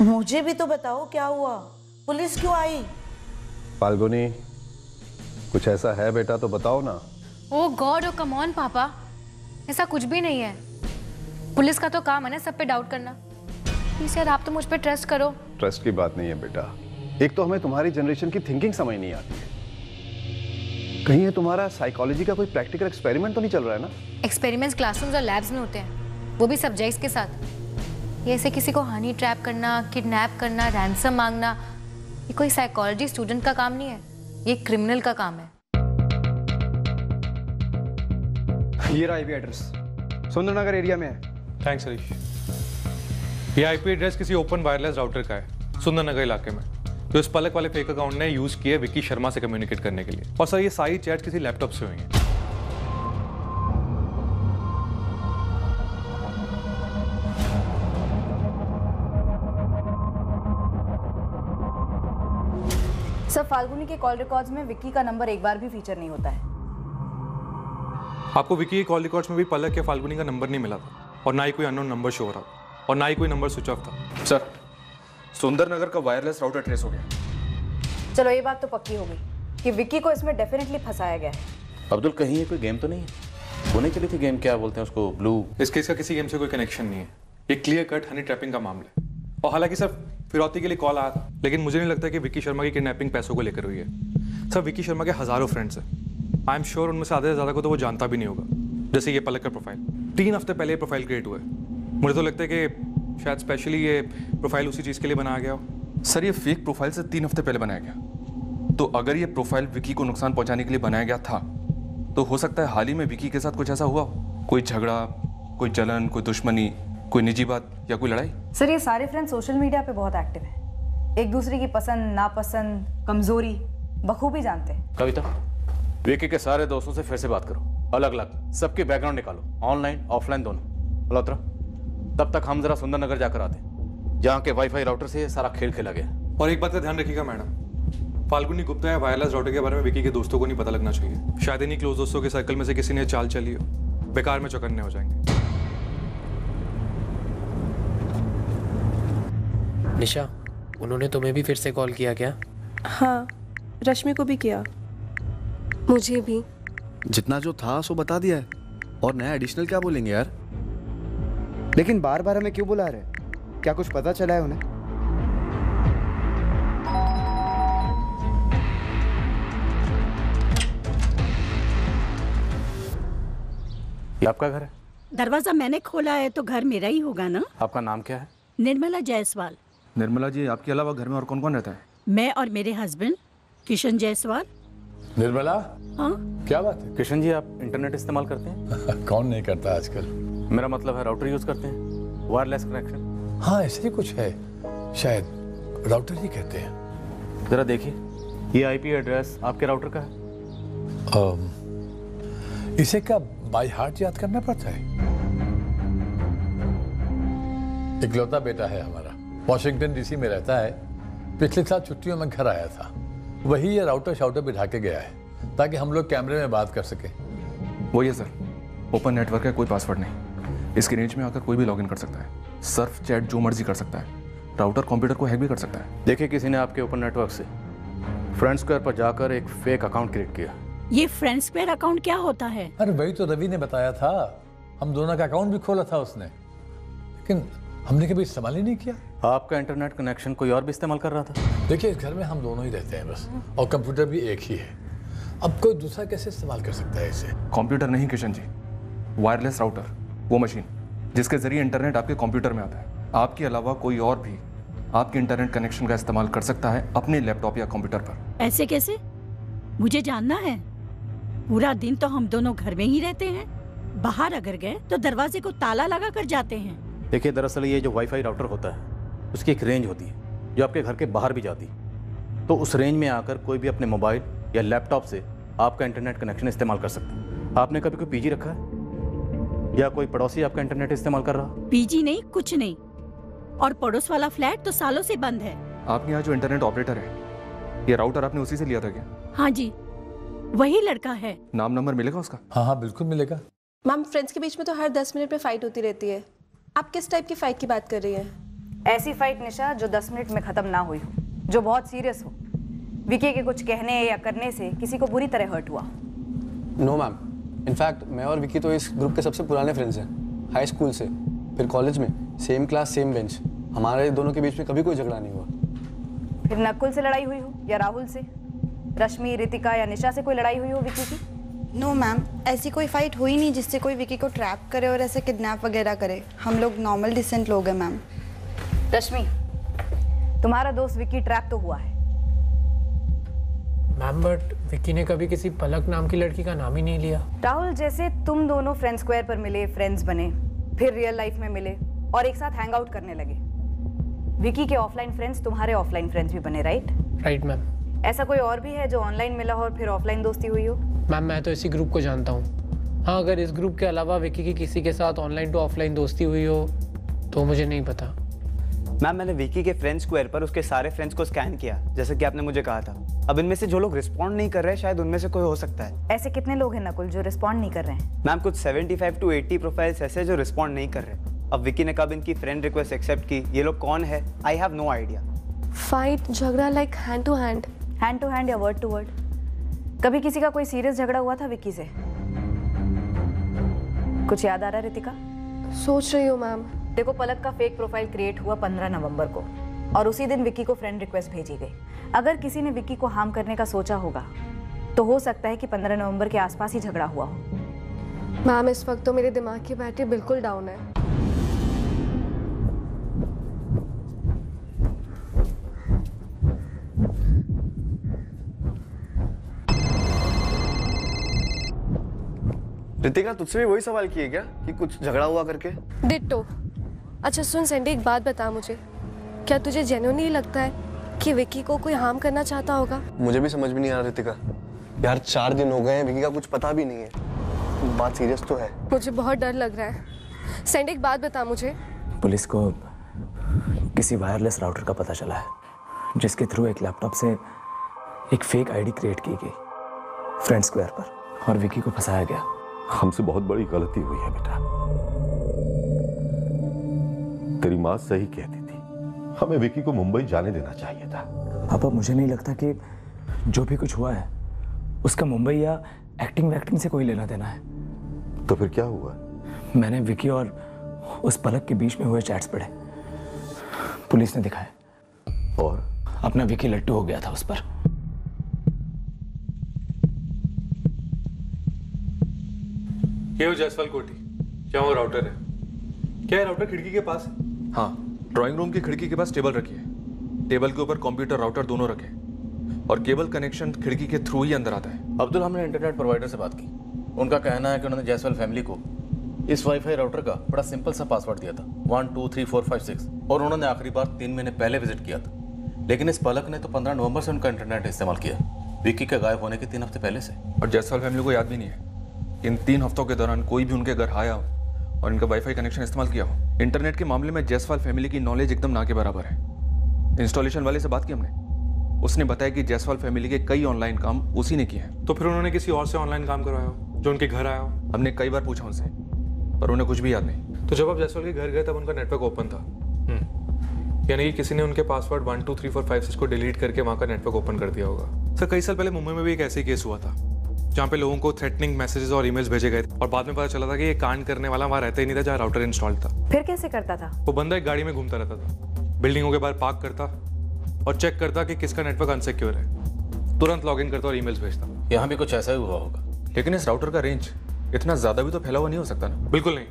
मुझे भी तो बताओ क्या हुआ। पुलिस क्यों आई? फाल्गुनी कुछ ऐसा है बेटा तो बताओ ना। ओ गॉड ओ कम ऑन पापा। ऐसा कुछ भी नहीं है। पुलिस का तो काम है ना सब पे डाउट करना। प्लीज़ यार आप तो मुझ पे ट्रस्ट करो। ट्रस्ट की बात नहीं है बेटा। एक तो हमें तुम्हारी जनरेशन की थिंकिंग समझ नहीं आती है। कहीं ये तुम्हारा साइकोलॉजी का कोई प्रैक्टिकल एक्सपेरिमेंट तो नहीं चल रहा है ना? एक्सपेरिमेंट्स क्लासरूम्स और लैब्स में होते हैं। वो भी सब्जेक्ट्स के साथ। ये ऐसे किसी को हनी ट्रैप करना किडनैप करना रैंसम मांगना ये कोई साइकोलॉजी स्टूडेंट का काम नहीं है। ये क्रिमिनल का काम है। ये रहा आईपी एड्रेस सुंदरनगर एरिया में है। थैंक्स हरीश ये आईपी एड्रेस किसी ओपन वायरलेस राउटर का है सुंदरनगर इलाके में। जो इस पलक वाले फेक अकाउंट ने यूज़ किए विक्की शर्मा से कम्युनिकेट करने के लिए। और सर ये सारी चैट किसी लैपटॉप से हुई हैं। सर फाल्गुनी के कॉल रिकॉर्ड्स में विक्की का नंबर एक बार भी फीचर नहीं होता है। आपको विक्की के कॉल रिकॉर्ड्स में भी पलक या फाल्गुनी का नंबर नहीं मिला था। और ना ही कोई अननोन नंबर शो हो रहा था। और ना ही कोई नंबर स्विच ऑफ़ था। सर सुंदरनगर का वायरलेस राउटर ट्रेस हो गया। चलो ये बात तो पक्की हो गई कि विक्की को इसमें डेफिनेटली फंसाया गया है। अब्दुल कहीं ये कोई गेम तो नहीं है? होने चली थी गेम क्या बोलते हैं उसको? ब्लू इस केस का किसी गेम से कोई कनेक्शन नहीं है। ये क्लियर कट हनी ट्रैपिंग का मामला है। और हालाँकि सर फिरौती के लिए कॉल आया था लेकिन मुझे नहीं लगता कि विक्की शर्मा की किडनैपिंग पैसों को लेकर हुई है। सर विक्की शर्मा के हज़ारों फ्रेंड्स हैं। आई एम श्योर उनमें से आधे से ज़्यादा को तो वो जानता भी नहीं होगा। जैसे ये पलक का प्रोफ़ाइल तीन हफ़्ते पहले ये प्रोफ़ाइल क्रिएट हुआ है। मुझे तो लगता है कि शायद स्पेशली ये प्रोफ़ाइल उसी चीज़ के लिए बनाया गया हो। सर ये फेक प्रोफ़ाइल से तीन हफ़्ते पहले बनाया गया। तो अगर ये प्रोफ़ाइल विकी को नुकसान पहुँचाने के लिए बनाया गया था तो हो सकता है हाल ही में विकी के साथ कुछ ऐसा हुआ कोई झगड़ा कोई जलन कोई दुश्मनी कोई निजी बात या कोई लड़ाई? सर ये सारे फ्रेंड सोशल मीडिया पे बहुत एक्टिव हैं। एक दूसरे की पसंद नापसंद कमज़ोरी बखूबी जानते हैं। कविता विकी के सारे दोस्तों से फिर से बात करो। अलग अलग सबके बैकग्राउंड निकालो। ऑनलाइन ऑफलाइन दोनों। मल्होत्रा तब तक हम जरा सुंदरनगर जाकर आते हैं। जहाँ के वाईफाई राउटर से सारा खेल खेला गया। और एक बात का ध्यान रखिएगा मैडम। फाल्गुनी गुप्ता या वायरलेस राउटर के बारे में विकी के दोस्तों को नहीं पता लगना चाहिए। शायद इन्हीं क्लोज दोस्तों के सर्कल में से किसी ने चाल चली हो। बेकार में चौकन्ने हो जाएँगे। निशा उन्होंने तुम्हें भी फिर से कॉल किया क्या? हाँ रश्मि को भी किया। मुझे भी। जितना जो था सो बता दिया है। और नया एडिशनल क्या बोलेंगे यार? लेकिन बार बार हमें क्यों बुला रहे क्या कुछ पता चला है उन्हें? ये आपका घर है? दरवाज़ा मैंने खोला है तो घर मेरा ही होगा ना? आपका नाम क्या है? निर्मला जायसवाल। निर्मला जी आपके अलावा घर में और कौन कौन रहता है? मैं और मेरे हस्बैंड किशन जायसवाल। निर्मला? हाँ। क्या बात है? किशन जी आप इंटरनेट इस्तेमाल करते हैं? कौन नहीं करता आजकल? मेरा मतलब है राउटर यूज़ करते हैं वायरलेस कनेक्शन हाँ ऐसे ही कुछ है। शायद राउटर ही कहते हैं। जरा देखिए ये आईपी एड्रेस आपके राउटर का है? अम, इसे क्या बाय हार्ट याद करना पड़ता है? इकलौता बेटा है हमारा। वॉशिंगटन डीसी में रहता है। पिछले साल छुट्टियों में घर आया था। वही ये राउटर शाउटर बिठा के गया है ताकि हम लोग कैमरे में बात कर सकें। वो ये सर। ओपन नेटवर्क है कोई पासवर्ड नहीं। इसकी रेंज में आकर कोई भी लॉगिन कर सकता है। सर्फ चैट जो मर्ज़ी कर सकता है। राउटर कंप्यूटर को हैक भी कर सकता है। देखिए किसी ने आपके ओपन नेटवर्क से फ्रेंड स्क्वायर पर जाकर एक फेक अकाउंट क्रिएट किया। ये फ्रेंड स्क्वेयर अकाउंट क्या होता है? अरे वही तो रवि ने बताया था। हम दोनों का अकाउंट भी खोला था उसने। लेकिन हमने कभी इस्तेमाल ही नहीं किया। आपका इंटरनेट कनेक्शन कोई और भी इस्तेमाल कर रहा था? देखिए इस घर में हम दोनों ही रहते हैं बस और कंप्यूटर भी एक ही है। अब कोई दूसरा कैसे इस्तेमाल कर सकता है इसे? कंप्यूटर नहीं किशन जी। वायरलेस राउटर वो मशीन जिसके ज़रिए इंटरनेट आपके कंप्यूटर में आता है। आपके अलावा कोई और भी आपके इंटरनेट कनेक्शन का इस्तेमाल कर सकता है अपने लैपटॉप या कंप्यूटर पर। ऐसे कैसे? मुझे जानना है। पूरा दिन तो हम दोनों घर में ही रहते हैं। बाहर अगर गए तो दरवाजे को ताला लगा कर जाते हैं। देखिए दरअसल ये जो वाईफाई राउटर होता है उसकी एक रेंज होती है जो आपके घर के बाहर भी जाती है। तो उस रेंज में आकर कोई भी अपने मोबाइल या लैपटॉप से आपका इंटरनेट कनेक्शन इस्तेमाल कर सकता है। आपने कभी कोई पीजी रखा है? या कोई पड़ोसी आपका इंटरनेट इस्तेमाल कर रहा? पीजी नहीं कुछ नहीं। और पड़ोस वाला फ्लैट तो सालों से बंद है। आपके यहाँ जो इंटरनेट ऑपरेटर है ये राउटर आपने उसी से लिया था क्या? हाँ जी वही लड़का है। नाम नंबर मिलेगा उसका? हाँ हाँ बिल्कुल मिलेगा। मैम फ्रेंड्स के बीच में तो हर दस मिनट में फाइट होती रहती है। आप किस टाइप की फाइट की बात कर रही हैं? ऐसी फाइट निशा जो दस मिनट में खत्म ना हुई हो जो बहुत सीरियस हो। विकी के कुछ कहने या करने से किसी को बुरी तरह हर्ट हुआ। नो मैम इनफैक्ट मैं और विकी तो इस ग्रुप के सबसे पुराने फ्रेंड्स हैं। हाई स्कूल से फिर कॉलेज में सेम क्लास सेम बेंच हमारे दोनों के बीच में कभी कोई झगड़ा नहीं हुआ। फिर नकुल से लड़ाई हुई हो या राहुल से? रश्मि रितिका या निशा से कोई लड़ाई हुई हो विकी की? नो मैम ऐसी कोई फाइट हुई नहीं जिससे कोई विकी को ट्रैप करे और ऐसे किडनैप वगैरह करे। हम लोग नॉर्मल डिसेंट लोग हैं मैम रश्मि तुम्हारा दोस्त विकी ट्रैप तो हुआ है। मैम बट विक्की ने कभी किसी पलक नाम की लड़की का नाम ही नहीं लिया। राहुल जैसे तुम दोनों फ्रेंड स्क्वायर पर मिले फ्रेंड्स बने फिर रियल लाइफ में मिले और एक साथ हैंग आउट करने लगे। विकी के ऑफलाइन फ्रेंड्स तुम्हारे ऑफलाइन फ्रेंड्स भी बने राइट राइट मैम ऐसा कोई और भी है जो ऑनलाइन मिला हो और फिर ऑफलाइन दोस्ती हुई हो? मैम मैं तो इसी ग्रुप को जानता हूँ। हाँ अगर इस ग्रुप के अलावा विक्की की किसी के साथ ऑनलाइन टू ऑफलाइन दोस्ती हुई हो तो मुझे नहीं पता। मैम मैंने विकी के फ्रेंड स्क्वायर पर उसके सारे फ्रेंड्स को स्कैन किया जैसे कि आपने मुझे कहा था। अब इनमें से जो लोग रिस्पॉन्ड नहीं कर रहे हैं शायद उनमें से कोई हो सकता है। ऐसे कितने लोग हैं नकुल जो रिस्पॉन्ड नहीं कर रहे हैं? मैम कुछ 75 टू 80 प्रोफाइल्स ऐसे जो रिस्पॉन्ड नहीं कर रहे अब विकी ने कब इनकी फ्रेंड रिक्वेस्ट एक्सेप्ट की? ये लोग कौन है? I have no idea fight झगड़ा like hand to hand hand to hand या वर्ड टू वर्ड कभी किसी का कोई सीरियस झगड़ा हुआ था विक्की से? कुछ याद आ रहा है रितिका? सोच रही हूँ मैम देखो पलक का फेक प्रोफ़ाइल क्रिएट हुआ 15 नवंबर को। और उसी दिन विक्की को फ्रेंड रिक्वेस्ट भेजी गई। अगर किसी ने विक्की को हार्म करने का सोचा होगा तो हो सकता है कि 15 नवंबर के आसपास ही झगड़ा हुआ हो। मैम इस वक्त तो मेरे दिमाग की बैटरी बिल्कुल डाउन है। रितिका तुझसे भी वही सवाल किए क्या? कि कुछ झगड़ा हुआ करके? डिट्टो अच्छा सुन सैंडी एक बात बता मुझे। क्या तुझे जेन्युइनली लगता है कि विकी को कोई हार्म करना चाहता होगा? मुझे भी समझ में नहीं आ रहा रितिका। यार चार दिन हो गए हैं विकी का कुछ पता भी नहीं है। बात सीरियस तो है। मुझे बहुत डर लग रहा है। सैंडी एक बात बता मुझे। पुलिस को किसी वायरलेस राउटर का पता चला है जिसके थ्रू एक लैपटॉप से एक फेक आईडी क्रिएट की गई फ्रेंड स्क्वायर पर और विकी को फंसाया गया। हमसे बहुत बड़ी गलती हुई है बेटा। तेरी माँ सही कहती थी हमें विकी को मुंबई जाने देना चाहिए था। पापा मुझे नहीं लगता कि जो भी कुछ हुआ है उसका मुंबई या एक्टिंग वैक्टिंग से कोई लेना देना है। तो फिर क्या हुआ? मैंने विकी और उस पलक के बीच में हुए चैट्स पढ़े। पुलिस ने दिखाया और? अपना विकी लट्टू हो गया था उस पर। ये हो जायसवाल कोठी क्या वो राउटर है। क्या है राउटर खिड़की के पास? है हाँ। ड्राइंग रूम की खिड़की के पास टेबल रखी है। टेबल के ऊपर कंप्यूटर राउटर दोनों रखे और केबल कनेक्शन खिड़की के थ्रू ही अंदर आता है। अब्दुल हमने इंटरनेट प्रोवाइडर से बात की। उनका कहना है कि उन्होंने जायसवाल फैमिली को इस वाईफाई राउटर का बड़ा सिंपल सा पासवर्ड दिया था। One two three four five six और उन्होंने आखिरी बार तीन महीने पहले विज़िट किया था। लेकिन इस पलक ने तो पंद्रह नवंबर से उनका इंटरनेट इस्तेमाल किया। विक्की के गायब होने के तीन हफ़्ते पहले से। और जायसवाल फैमिली को याद भी नहीं है। इन तीन हफ्तों के दौरान कोई भी उनके घर आया हो और इनका वाईफाई कनेक्शन इस्तेमाल किया हो इंटरनेट के मामले में जायसवाल फैमिली की नॉलेज एकदम ना के बराबर है। इंस्टॉलेशन वाले से बात की हमने। उसने बताया कि जायसवाल फैमिली के कई ऑनलाइन काम उसी ने किए हैं। तो फिर उन्होंने किसी और से ऑनलाइन काम करवाया हो जो उनके घर आया हो? हमने कई बार पूछा उनसे पर उन्हें कुछ भी याद नहीं। तो जब आप जायसवाल के घर गए तब उनका नेटवर्क ओपन था। हम्म। यानी कि किसी ने उनके password one two three four five six को डिलीट करके वहाँ का नेटवर्क ओपन कर दिया होगा। सर कई साल पहले मुंबई में भी एक ऐसे केस हुआ था। जहाँ पे लोगों को थ्रेटनिंग मैसेजेस और ईमेल्स भेजे गए थे। और बाद में पता चला था कि ये कांड करने वाला वहाँ रहता ही नहीं था जहाँ राउटर इंस्टॉल था। फिर कैसे करता था? वो बंदा एक गाड़ी में घूमता रहता था। बिल्डिंगों के बाहर पार्क करता और चेक करता कि किसका नेटवर्क अनसिक्योर है। तुरंत लॉग इन करता और ईमेल्स भेजता। यहाँ भी कुछ ऐसा ही हुआ होगा। लेकिन इस राउटर का रेंज इतना ज़्यादा भी तो फैला हुआ नहीं हो सकता ना। बिल्कुल नहीं।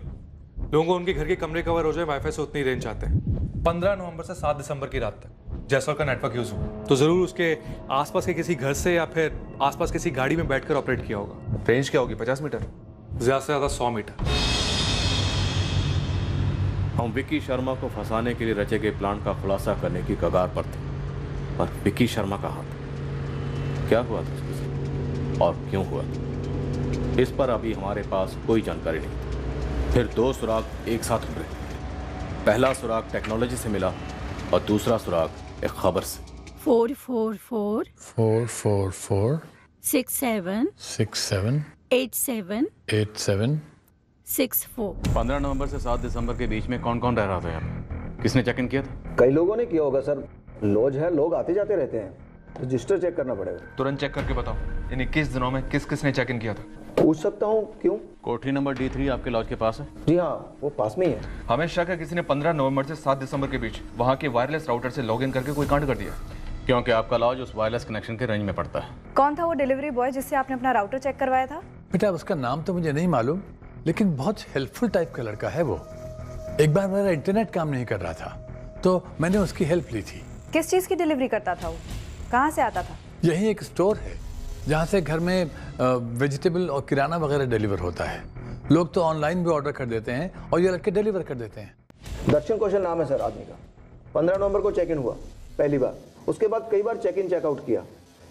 लोगों को उनके घर के कमरे कवर हो जाए वाईफाई से उतनी रेंज आते हैं। पंद्रह नवंबर से सात दिसंबर की रात तक जैसवाल का नेटवर्क यूज़ हुआ। तो ज़रूर उसके आसपास के किसी घर से या फिर आसपास किसी गाड़ी में बैठकर ऑपरेट किया होगा। रेंज क्या होगी? पचास मीटर? ज़्यादा से ज़्यादा सौ मीटर। हम विक्की शर्मा को फंसाने के लिए रचे गए प्लान का खुलासा करने की कगार पर थे। पर विक्की शर्मा का हाथ क्या हुआ था उसके और क्यों हुआ था? इस पर अभी हमारे पास कोई जानकारी नहीं। फिर दो सुराग एक साथ उभरे। पहला सुराग टेक्नोलॉजी से मिला और दूसरा सुराग एक खबर से। Four four four. Four four four. Six seven. Six seven. Eight seven. Eight seven. Six four. पंद्रह नवंबर से सात दिसंबर के बीच में कौन कौन रह रहा था यहाँ? किसने चेक इन किया था? कई लोगों ने किया होगा सर। लॉज है लोग आते जाते रहते हैं। रजिस्टर चेक करना पड़ेगा। तुरंत चेक करके बताओ इन इक्कीस दिनों में किस किसने चेक इन किया था? पूछ सकता हूँ क्यों? कोठरी नंबर डी थ्री आपके लॉज के पास है? जी हाँ वो पास में ही है। हमें शक है किसी ने 15 नवंबर से 7 दिसंबर के बीच वहाँ के वायरलेस राउटर से लॉगिन करके कोई कांड कर दिया। क्योंकि आपका लॉज उस वायरलेस कनेक्शन के रेंज में पड़ता है। कौन था वो डिलीवरी बॉय जिससे आपने अपना राउटर चेक करवाया था? बेटा उसका नाम तो मुझे नहीं मालूम लेकिन बहुत हेल्पफुल टाइप का लड़का है वो। एक बार मेरा इंटरनेट काम नहीं कर रहा था तो मैंने उसकी हेल्प ली थी। किस चीज़ की डिलीवरी करता था वो? कहाँ से आता था? यही एक स्टोर है। जहाँ से घर में वेजिटेबल और किराना वगैरह डिलीवर होता है। लोग तो ऑनलाइन भी ऑर्डर कर देते हैं और ये लड़के डिलीवर कर देते हैं। दर्शन कौशल नाम है सर आदमी का। पंद्रह नवंबर को चेक इन हुआ पहली बार। उसके बाद कई बार चेक इन चेकआउट किया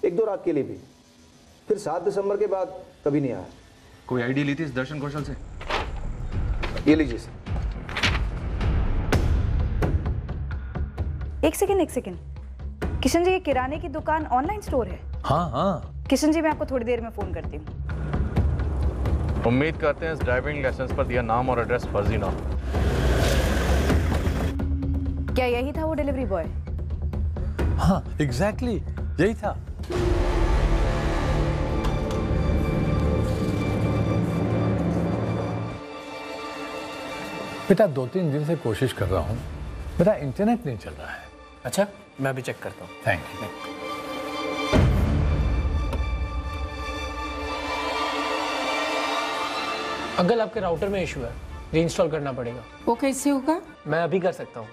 एक दो रात के लिए भी। फिर सात दिसंबर के बाद कभी नहीं आया। कोई आईडी ली थी इस दर्शन कौशल से? ये लीजिए सर। एक सेकेंड एक सेकेंड। किशन जी ये किराने की दुकान ऑनलाइन स्टोर है? हाँ हाँ। किशन जी मैं आपको थोड़ी देर में फ़ोन करती हूँ। उम्मीद करते हैं इस ड्राइविंग लाइसेंस पर दिया नाम और एड्रेस फर्जी ना क्या यही था वो डिलीवरी बॉय? हाँ एग्जैक्टली exactly, यही था। बेटा दो तीन दिन से कोशिश कर रहा हूँ। मेरा इंटरनेट नहीं चल रहा है। अच्छा मैं भी चेक करता हूँ। थैंक यू अंकल आपके राउटर में इशू है। रीइंस्टॉल करना पड़ेगा। वो कैसे होगा? मैं अभी कर सकता हूँ।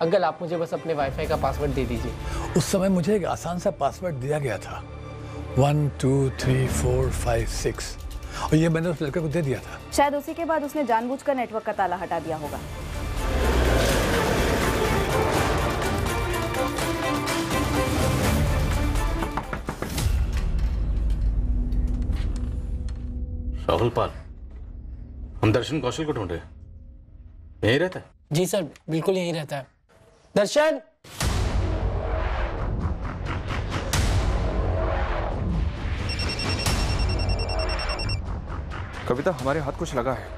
अंकल आप मुझे बस अपने वाईफाई का पासवर्ड दे दीजिए। उस समय मुझे एक आसान सा पासवर्ड दिया गया था। One two three four five six और ये मैंने उस लड़के को दे दिया था। शायद उसी के बाद उसने जानबूझकर नेटवर्क का ताला हटा दिया होगा। राहुल पाल। हम दर्शन कौशल को ढूंढ रहे यहीं रहता है। जी सर बिल्कुल यहीं रहता है। दर्शन! कविता हमारे हाथ कुछ लगा है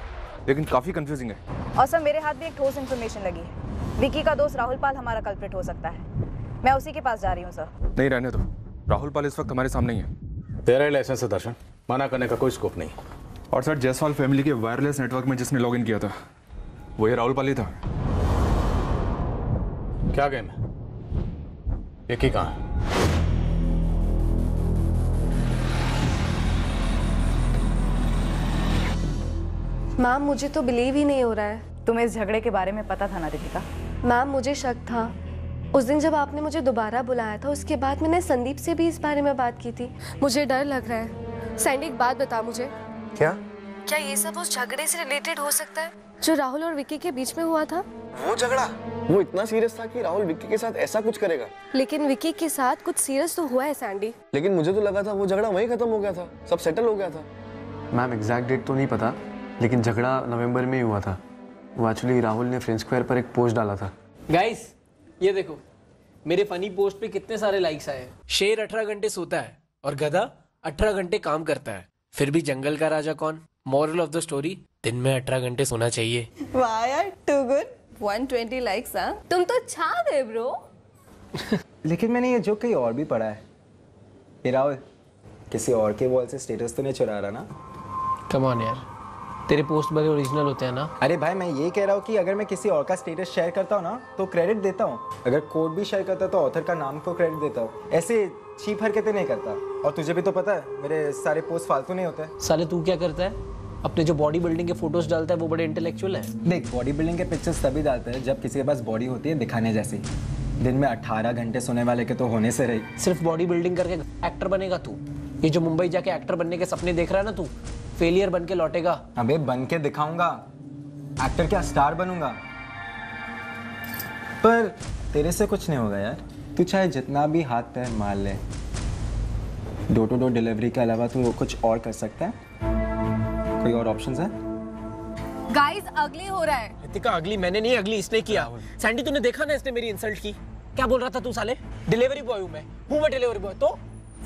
लेकिन काफ़ी कंफ्यूजिंग है। और सर मेरे हाथ भी एक ठोस इन्फॉर्मेशन लगी है। विकी का दोस्त राहुल पाल हमारा कल्प्रिट हो सकता है। मैं उसी के पास जा रही हूँ सर। नहीं रहने दो। राहुल पाल इस वक्त हमारे सामने ही है। तेरा ही लाइसेंस है दर्शन। मना करने का कोई स्कोप नहीं। और सर जायसवाल फैमिली के वायरलेस नेटवर्क में जिसने लॉगिन किया था वो ये राहुल पाल था। क्या गेम है विकी कहाँ? है मैम मुझे तो बिलीव ही नहीं हो रहा है। तुम्हें इस झगड़े के बारे में पता था ना दीपिका? मैम मुझे शक था। उस दिन जब आपने मुझे दोबारा बुलाया था उसके बाद मैंने संदीप से भी इस बारे में बात की थी। मुझे डर लग रहा है। सैंडी एक बात बता मुझे। क्या? क्या ये सब उस झगड़े से रिलेटेड हो सकता है? जो राहुल और विक्की के बीच में हुआ था। वो झगड़ा? वो इतना सीरियस था कि राहुल विक्की के साथ ऐसा कुछ करेगा। लेकिन विक्की के साथ कुछ सीरियस तो हुआ है सैंडी लेकिन मुझे तो लगा था वो झगड़ा वहीं खत्म हो गया था सब सेटल हो गया था। मैम एग्जैक्ट डेट तो नहीं पता लेकिन झगड़ा नवंबर में ही हुआ था। वो एक्चुअली राहुल ने फ्रेंड स्क्वायर पर एक पोस्ट डाला था। गाइस ये देखो मेरे फनी पोस्ट पे कितने सारे लाइक्स आए शेर 18 घंटे सोता है और गधा 18 घंटे काम करता है। फिर भी जंगल का राजा कौन? मॉरल ऑफ़ द स्टोरी दिन में 18 घंटे सोना चाहिए। वाह यार टू गुड 120 लाइक्स हाँ तुम तो छा गए ब्रो लेकिन मैंने ये जोक कहीं और भी पढ़ा है। ये राहुल किसी और के वॉल से स्टेटस तो नहीं चुरा रहा ना? कम ऑन यार। तेरे पोस्ट बड़े ओरिजिनल होते हैं ना? अरे भाई मैं ये कह रहा हूँ कि अगर मैं किसी और का स्टेटस शेयर करता हूँ ना तो क्रेडिट देता हूँ। अगर कोड भी शेयर करता तो ऑथर का नाम को क्रेडिट देता हूँ। ऐसे चीप हरकतें नहीं करता। और तुझे भी तो पता है मेरे सारे पोस्ट फालतू नहीं होते। साले तू क्या करता है? अपने जो बॉडी बिल्डिंग के फ़ोटोज़ डालता है वो बड़े इंटेलेक्चुअल है? देख बॉडी बिल्डिंग के पिक्चर्स तभी डालते हैं जब किसी के पास बॉडी होती है दिखाने जैसी। दिन में 18 घंटे सोने वाले के तो होने से रही। सिर्फ़ बॉडी बिल्डिंग करके एक्टर बनेगा तू? ये जो मुंबई जाके एक्टर बनने के सपने देख रहा है ना तू? फेलियर बन के लौटेगा। अबे बन के दिखाऊँगा। एक्टर क्या? स्टार बनूँगा। पर तेरे से कुछ नहीं होगा यार। तू चाहे जितना भी हाथ पैर मार ले डोर टू डोर डिलीवरी के अलावा तू कुछ और कर सकता है? कोई और ऑप्शन है? गाइस अगली हो रहा है। रितिका अगली मैंने नहीं अगली इसने किया। सैंडी तूने देखा ना इसने मेरी इंसल्ट की? क्या बोल रहा था तू साले? डिलीवरी बॉय हूँ मैं। हूँ मैं डिलीवरी बॉय तो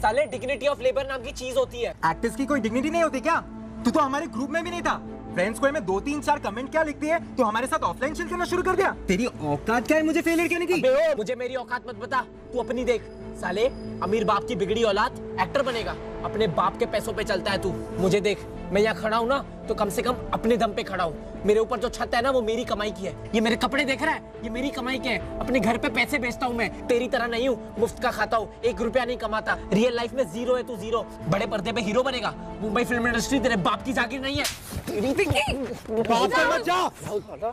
साले डिग्निटी ऑफ़ लेबर नाम की चीज़ होती है। एक्टर्स की कोई डिग्निटी नहीं होती क्या? तू तो हमारे ग्रुप में भी नहीं था। फ्रेंड्स को हमें दो तीन चार कमेंट क्या लिखती है? तो हमारे साथ ऑफलाइन चिल करना शुरू कर दिया। तेरी औकात क्या है मुझे फेलियर कहने की? मुझे मेरी औकात मत बता। तू अपनी देख। साले अमीर बाप की बिगड़ी औलाद एक्टर बनेगा। अपने बाप के पैसों पे चलता है तू। मुझे देख मैं यहाँ खड़ा हूँ ना तो कम से कम अपने दम पे खड़ा हूँ। मेरे ऊपर जो छत है ना वो मेरी कमाई की है। ये मेरे कपड़े देख रहा है? ये मेरी कमाई के हैं। अपने घर पे पैसे बेचता हूँ मैं। तेरी तरह नहीं हूँ मुफ़्त का खाता हूँ। एक रुपया नहीं कमाता। रियल लाइफ में ज़ीरो है तू ज़ीरो बड़े पर्दे पे हीरो बनेगा। मुंबई फ़िल्म इंडस्ट्री तेरे बाप की जागीर नहीं है। तेरी बाप पे मत जा।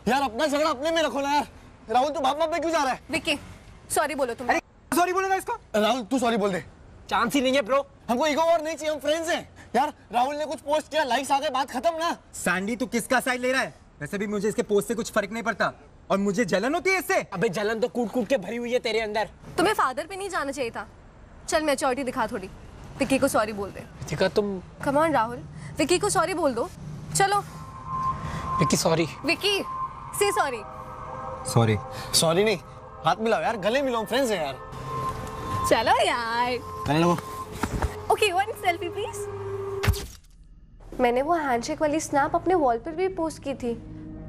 यार अपना झगड़ा अपने में रखो ना। यार राहुल तू बाप बाप पे क्यों जा रहा है? विक्की सॉरी बोलो तुम। सॉरी बोलेगा इसको। राहुल तू सॉरी बोल दे। चांस ही नहीं है ब्रो हमको ईगो और नहीं चाहिए हम फ्रेंड्स हैं। यार राहुल ने कुछ पोस्ट किया लाइक्स आ गए बात खत्म ना। सैंडी तू किसका साइड ले रहा है? वैसे भी मुझे इसके पोस्ट से कुछ फ़र्क नहीं पड़ता। और मुझे जलन होती है इससे? अबे जलन तो कूट कूट के भरी हुई है तेरे अंदर। तुम्हें फादर पे नहीं जाना चाहिए था। चल मैच्योरिटी दिखा थोड़ी। विक्की को सॉरी बोल दे। ठीक है तुम। Come on Rahul. विक्की को सॉरी बोल दो। चलो। विक्की सॉरी विक्की से सॉरी सॉरी सॉरी नहीं। हाथ मिलाओ यार गले मिलो हम फ्रेंड्स हैं यार। चलो यार। चलो ओके वन सेल्फी प्लीज़ मैंने वो हैंडशेक वाली स्नैप अपने वॉल पर भी पोस्ट की थी।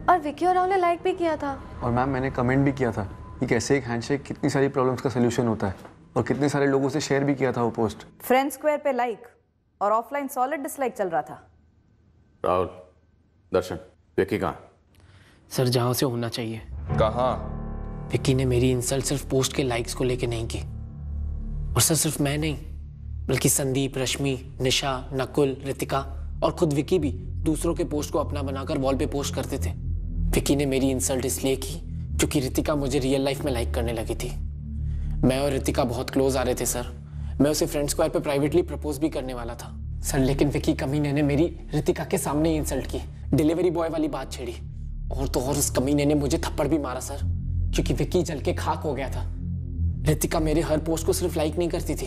और विकी और राहुल ने लाइक भी किया था। और मैम मैंने कमेंट भी किया था कि कैसे एक हैंडशेक कितनी सारी प्रॉब्लम्स का सोल्यूशन होता है और कितने सारे लोगों से शेयर भी किया था वो पोस्ट फ्रेंड स्क्वायर पे लाइक और ऑफलाइन सॉलिड डिसलाइक चल रहा था। राहुल दर्शन विक्की कहाँ? सर जहाँ से होना चाहिए। कहाँ? विक्की ने मेरी इंसल्ट सिर्फ़ पोस्ट के लाइक्स को लेके नहीं की। और सर सिर्फ़ मैं नहीं, बल्कि संदीप, रश्मि, निशा, नकुल, रितिका और खुद विकी भी दूसरों के पोस्ट को अपना बनाकर वॉल पे पोस्ट करते थे। विकी ने मेरी इंसल्ट इसलिए की क्योंकि रितिका मुझे रियल लाइफ में लाइक करने लगी थी। मैं और रितिका बहुत क्लोज आ रहे थे, सर। मैं उसे फ्रेंड स्क्वायर पे प्राइवेटली प्रपोज भी करने वाला था। सर, लेकिन विकी कमीने ने मेरी रितिका के सामने ही इंसल्ट की। डिलीवरी बॉय वाली बात छेड़ी। और तो और उस कमीने ने मुझे थप्पड़ भी मारा, सर। क्योंकि विक्की जल के खाक हो गया था। रितिका मेरे हर पोस्ट को सिर्फ़ लाइक नहीं करती थी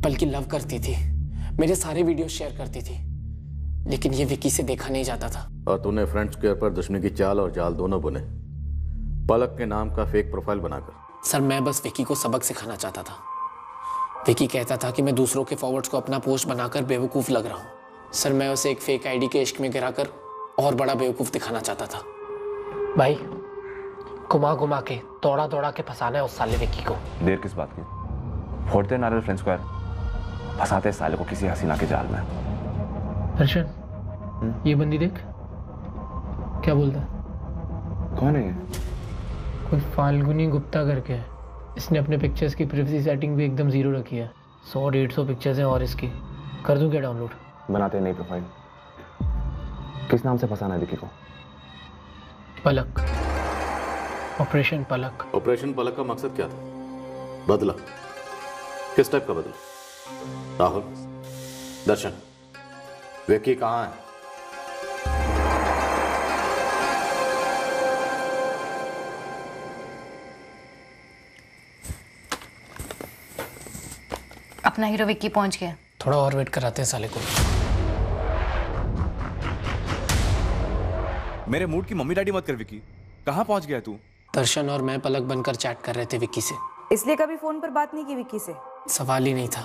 बल्कि लव करती थी। मेरे सारे वीडियो शेयर करती थी। लेकिन ये विक्की से देखा नहीं जाता था। और तूने फ्रेंड स्क्वायर पर दुश्मनी की चाल और जाल दोनों बुने। पलक के नाम का फेक प्रोफ़ाइल बनाकर। सर मैं बस विक्की को सबक सिखाना चाहता था। विक्की कहता था कि मैं दूसरों के फॉरवर्ड्स को अपना पोस्ट बनाकर बेवकूफ़ लग रहा हूँ। सर मैं उसे एक फेक आईडी के इश्क में गिराकर और बड़ा बेवकूफ़ दिखाना चाहता था। भाई घुमा घुमा के दौड़ा दौड़ा के फंसाना है उस साले विक्की को। देर किस बात की? फोड़ते नारियल फ्रेंड स्क्वायर फंसाते इस साले को किसी हसीना के जाल में। दर्शन ये बंदी देख। क्या बोलता है? कौन है कोई फाल्गुनी गुप्ता करके है। इसने अपने पिक्चर्स की प्रिवेसी सेटिंग भी एकदम ज़ीरो रखी है। सौ डेढ़ सौ पिक्चर्स हैं और इसकी। कर दूँ क्या डाउनलोड बनाते हैं नई प्रोफ़ाइल किस नाम से फंसाना है विकी को? पलक। ऑपरेशन पलक। ऑपरेशन पलक का मकसद क्या था? बदला। किस टाइप का बदला? राहुल दर्शन विक्की कहाँ है? अपना हीरो विक्की पहुँच गया। थोड़ा और वेट कराते हैं साले को। मेरे मूड की मम्मी डैडी मत कर विक्की कहाँ पहुँच गया तू? दर्शन और मैं पलक बनकर चैट कर रहे थे विक्की से। इसलिए कभी फ़ोन पर बात नहीं की विक्की से? सवाल ही नहीं था।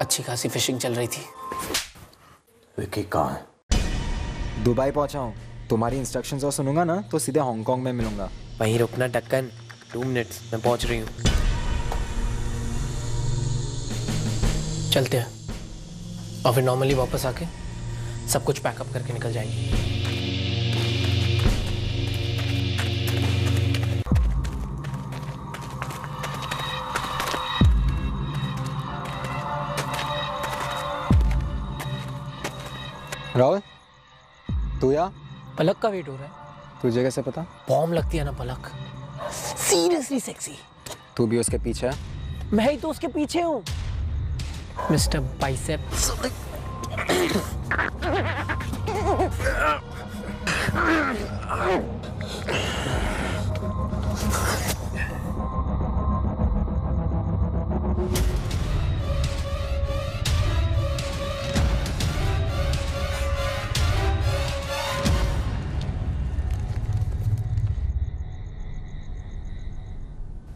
अच्छी खासी फिशिंग चल रही थी। विकी कहाँ है? दुबई पहुँचा हूँ। तुम्हारी इंस्ट्रक्शंस और सुनूँगा ना तो सीधे हांगकांग में मिलूँगा। वहीं रुकना ढक्कन। टू मिनट्स मैं पहुँच रही हूँ। चलते हैं। और फिर नॉर्मली वापस आके सब कुछ पैकअप करके निकल जाएँगे। राहुल तू या? पलक का वेट हो रहा है। तुझे कैसे पता? बॉम्ब लगती है ना पलक। सीरियसली सेक्सी तू भी उसके पीछे है? मैं ही तो उसके पीछे हूँ। Mister bicep.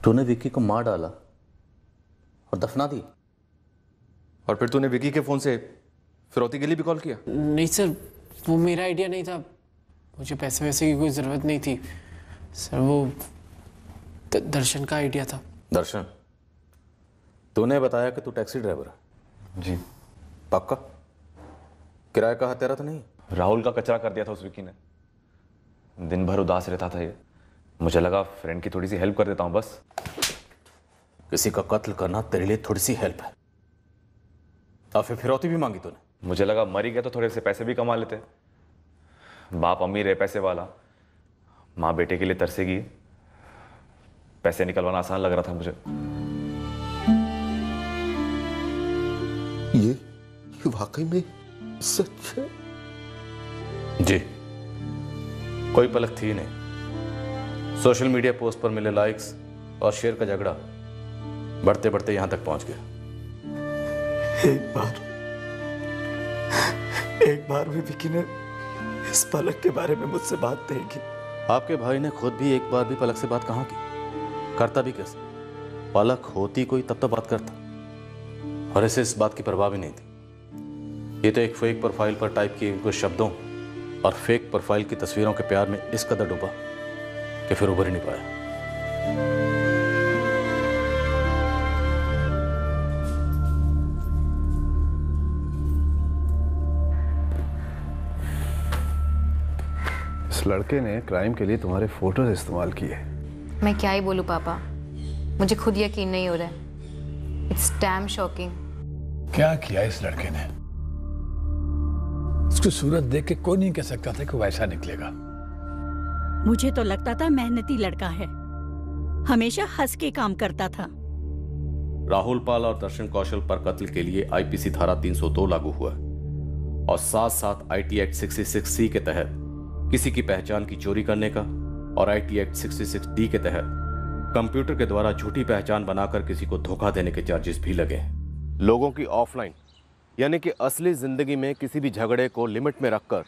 तूने विक्की को मार डाला और दफना दी। और फिर तूने विक्की के फ़ोन से फिरौती के लिए भी कॉल किया? नहीं सर वो मेरा आइडिया नहीं था। मुझे पैसे वैसे की कोई ज़रूरत नहीं थी। सर वो द- दर्शन का आइडिया था। दर्शन तूने बताया कि तू टैक्सी ड्राइवर है। जी। पक्का? किराए का हत्यारा तो नहीं? राहुल का कचरा कर दिया था उस विक्की ने। दिन भर उदास रहता था ये। मुझे लगा फ्रेंड की थोड़ी सी हेल्प कर देता हूँ बस। किसी का कत्ल करना तेरे लिए थोड़ी सी हेल्प है। और फिर फिरौती भी मांगी तूने? मुझे लगा मरी गया तो थोड़े से पैसे भी कमा लेते। बाप अमीर है पैसे वाला। माँ बेटे के लिए तरसेगी। पैसे निकलवाना आसान लग रहा था मुझे। ये ये वाकई में सच है? जी। कोई पलक थी नहीं। सोशल मीडिया पोस्ट पर मिले लाइक्स और शेयर का झगड़ा बढ़ते बढ़ते यहाँ तक पहुँच गया। एक बार एक बार भी विकी ने इस पलक के बारे में मुझसे बात नहीं की। आपके भाई ने खुद भी एक बार भी पलक से बात कहाँ की? करता भी कैसे? पलक होती कोई तब तो बात करता। और इसे इस बात की परवाह भी नहीं थी। ये तो एक फेक प्रोफ़ाइल पर टाइप किए कुछ शब्दों और फेक प्रोफ़ाइल की तस्वीरों के प्यार में इस कदर डूबा। कि फिर उभर ही नहीं पाया। इस लड़के ने क्राइम के लिए तुम्हारे फ़ोटोज़ इस्तेमाल किए। मैं क्या ही बोलूँ पापा? मुझे खुद यकीन नहीं हो रहा है। इट्स डैम शॉकिंग क्या किया इस लड़के ने? उसकी सूरत देख के कोई नहीं कह सकता था कि वो ऐसा निकलेगा। मुझे तो लगता था मेहनती लड़का है। हमेशा हंस के काम करता था। राहुल पाल और दर्शन कौशल पर कत्ल के लिए आईपीसी धारा 302 लागू हुआ। और साथ साथ आईटी एक्ट 66 सी के तहत किसी की पहचान की चोरी करने का और आईटी एक्ट 66 डी के तहत कंप्यूटर के द्वारा झूठी पहचान बनाकर किसी को धोखा देने के चार्जेस भी लगे लोगों की ऑफलाइन यानी कि असली ज़िंदगी में किसी भी झगड़े को लिमिट में रखकर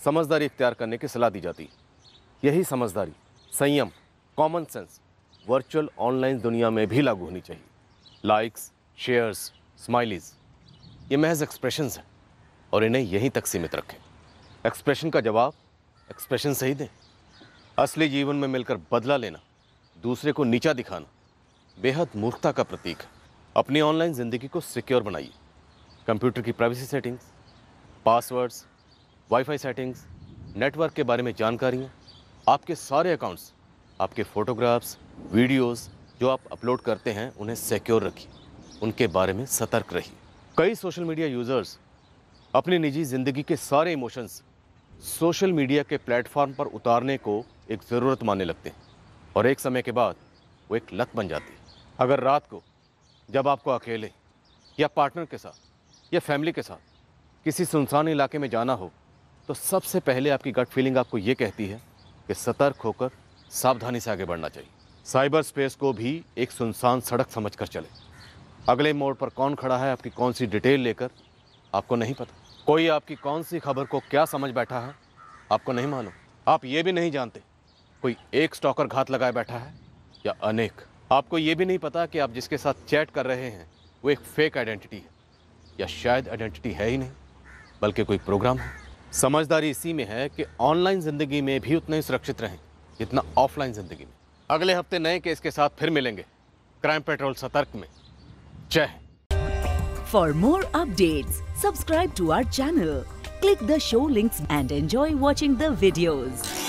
समझदारी इख्तियार करने की सलाह दी जाती। यही समझदारी, संयम कॉमन सेंस वर्चुअल ऑनलाइन दुनिया में भी लागू होनी चाहिए। लाइक्स शेयर्स स्माइलीज ये महज एक्सप्रेशंस हैं और इन्हें यहीं तक सीमित रखें। एक्सप्रेशन का जवाब एक्सप्रेशन से ही दें। असली जीवन में मिलकर बदला लेना, दूसरे को नीचा दिखाना, बेहद मूर्खता का प्रतीक है। अपनी ऑनलाइन ज़िंदगी को सिक्योर बनाइए। कंप्यूटर की privacy settings passwords wifi settings network के बारे में जानकारियाँ आपके सारे अकाउंट्स आपके फोटोग्राफ्स वीडियोस जो आप अपलोड करते हैं, उन्हें सिक्योर रखिए। उनके बारे में सतर्क रहिए। कई सोशल मीडिया यूज़र्स अपनी निजी ज़िंदगी के सारे इमोशंस सोशल मीडिया के प्लेटफॉर्म पर उतारने को एक ज़रूरत मानने लगते हैं और एक समय के बाद वो एक लत बन जाती है। अगर रात को जब आपको अकेले या पार्टनर के साथ या फैमिली के साथ किसी सुनसान इलाके में जाना हो तो सबसे पहले आपकी गट फीलिंग आपको ये कहती है कि सतर्क होकर सावधानी से आगे बढ़ना चाहिए। साइबर स्पेस को भी एक सुनसान सड़क समझकर चले। अगले मोड़ पर कौन खड़ा है, आपकी कौन सी डिटेल लेकर, आपको नहीं पता। कोई आपकी कौन सी खबर को क्या समझ बैठा है, आपको नहीं मालूम। आप ये भी नहीं जानते, कोई एक स्टॉकर घात लगाए बैठा है या अनेक। आपको ये भी नहीं पता कि आप जिसके साथ चैट कर रहे हैं, वो एक फेक आइडेंटिटी है। या शायद आइडेंटिटी है ही नहीं, बल्कि कोई प्रोग्राम है। समझदारी इसी में है कि ऑनलाइन ज़िंदगी में भी उतना ही सुरक्षित रहें, जितना ऑफलाइन ज़िंदगी में। अगले हफ़्ते नए केस के साथ फिर मिलेंगे। क्राइम पेट्रोल सतर्क में। जय for more updates subscribe to our channel click the show links and enjoy watching the videos.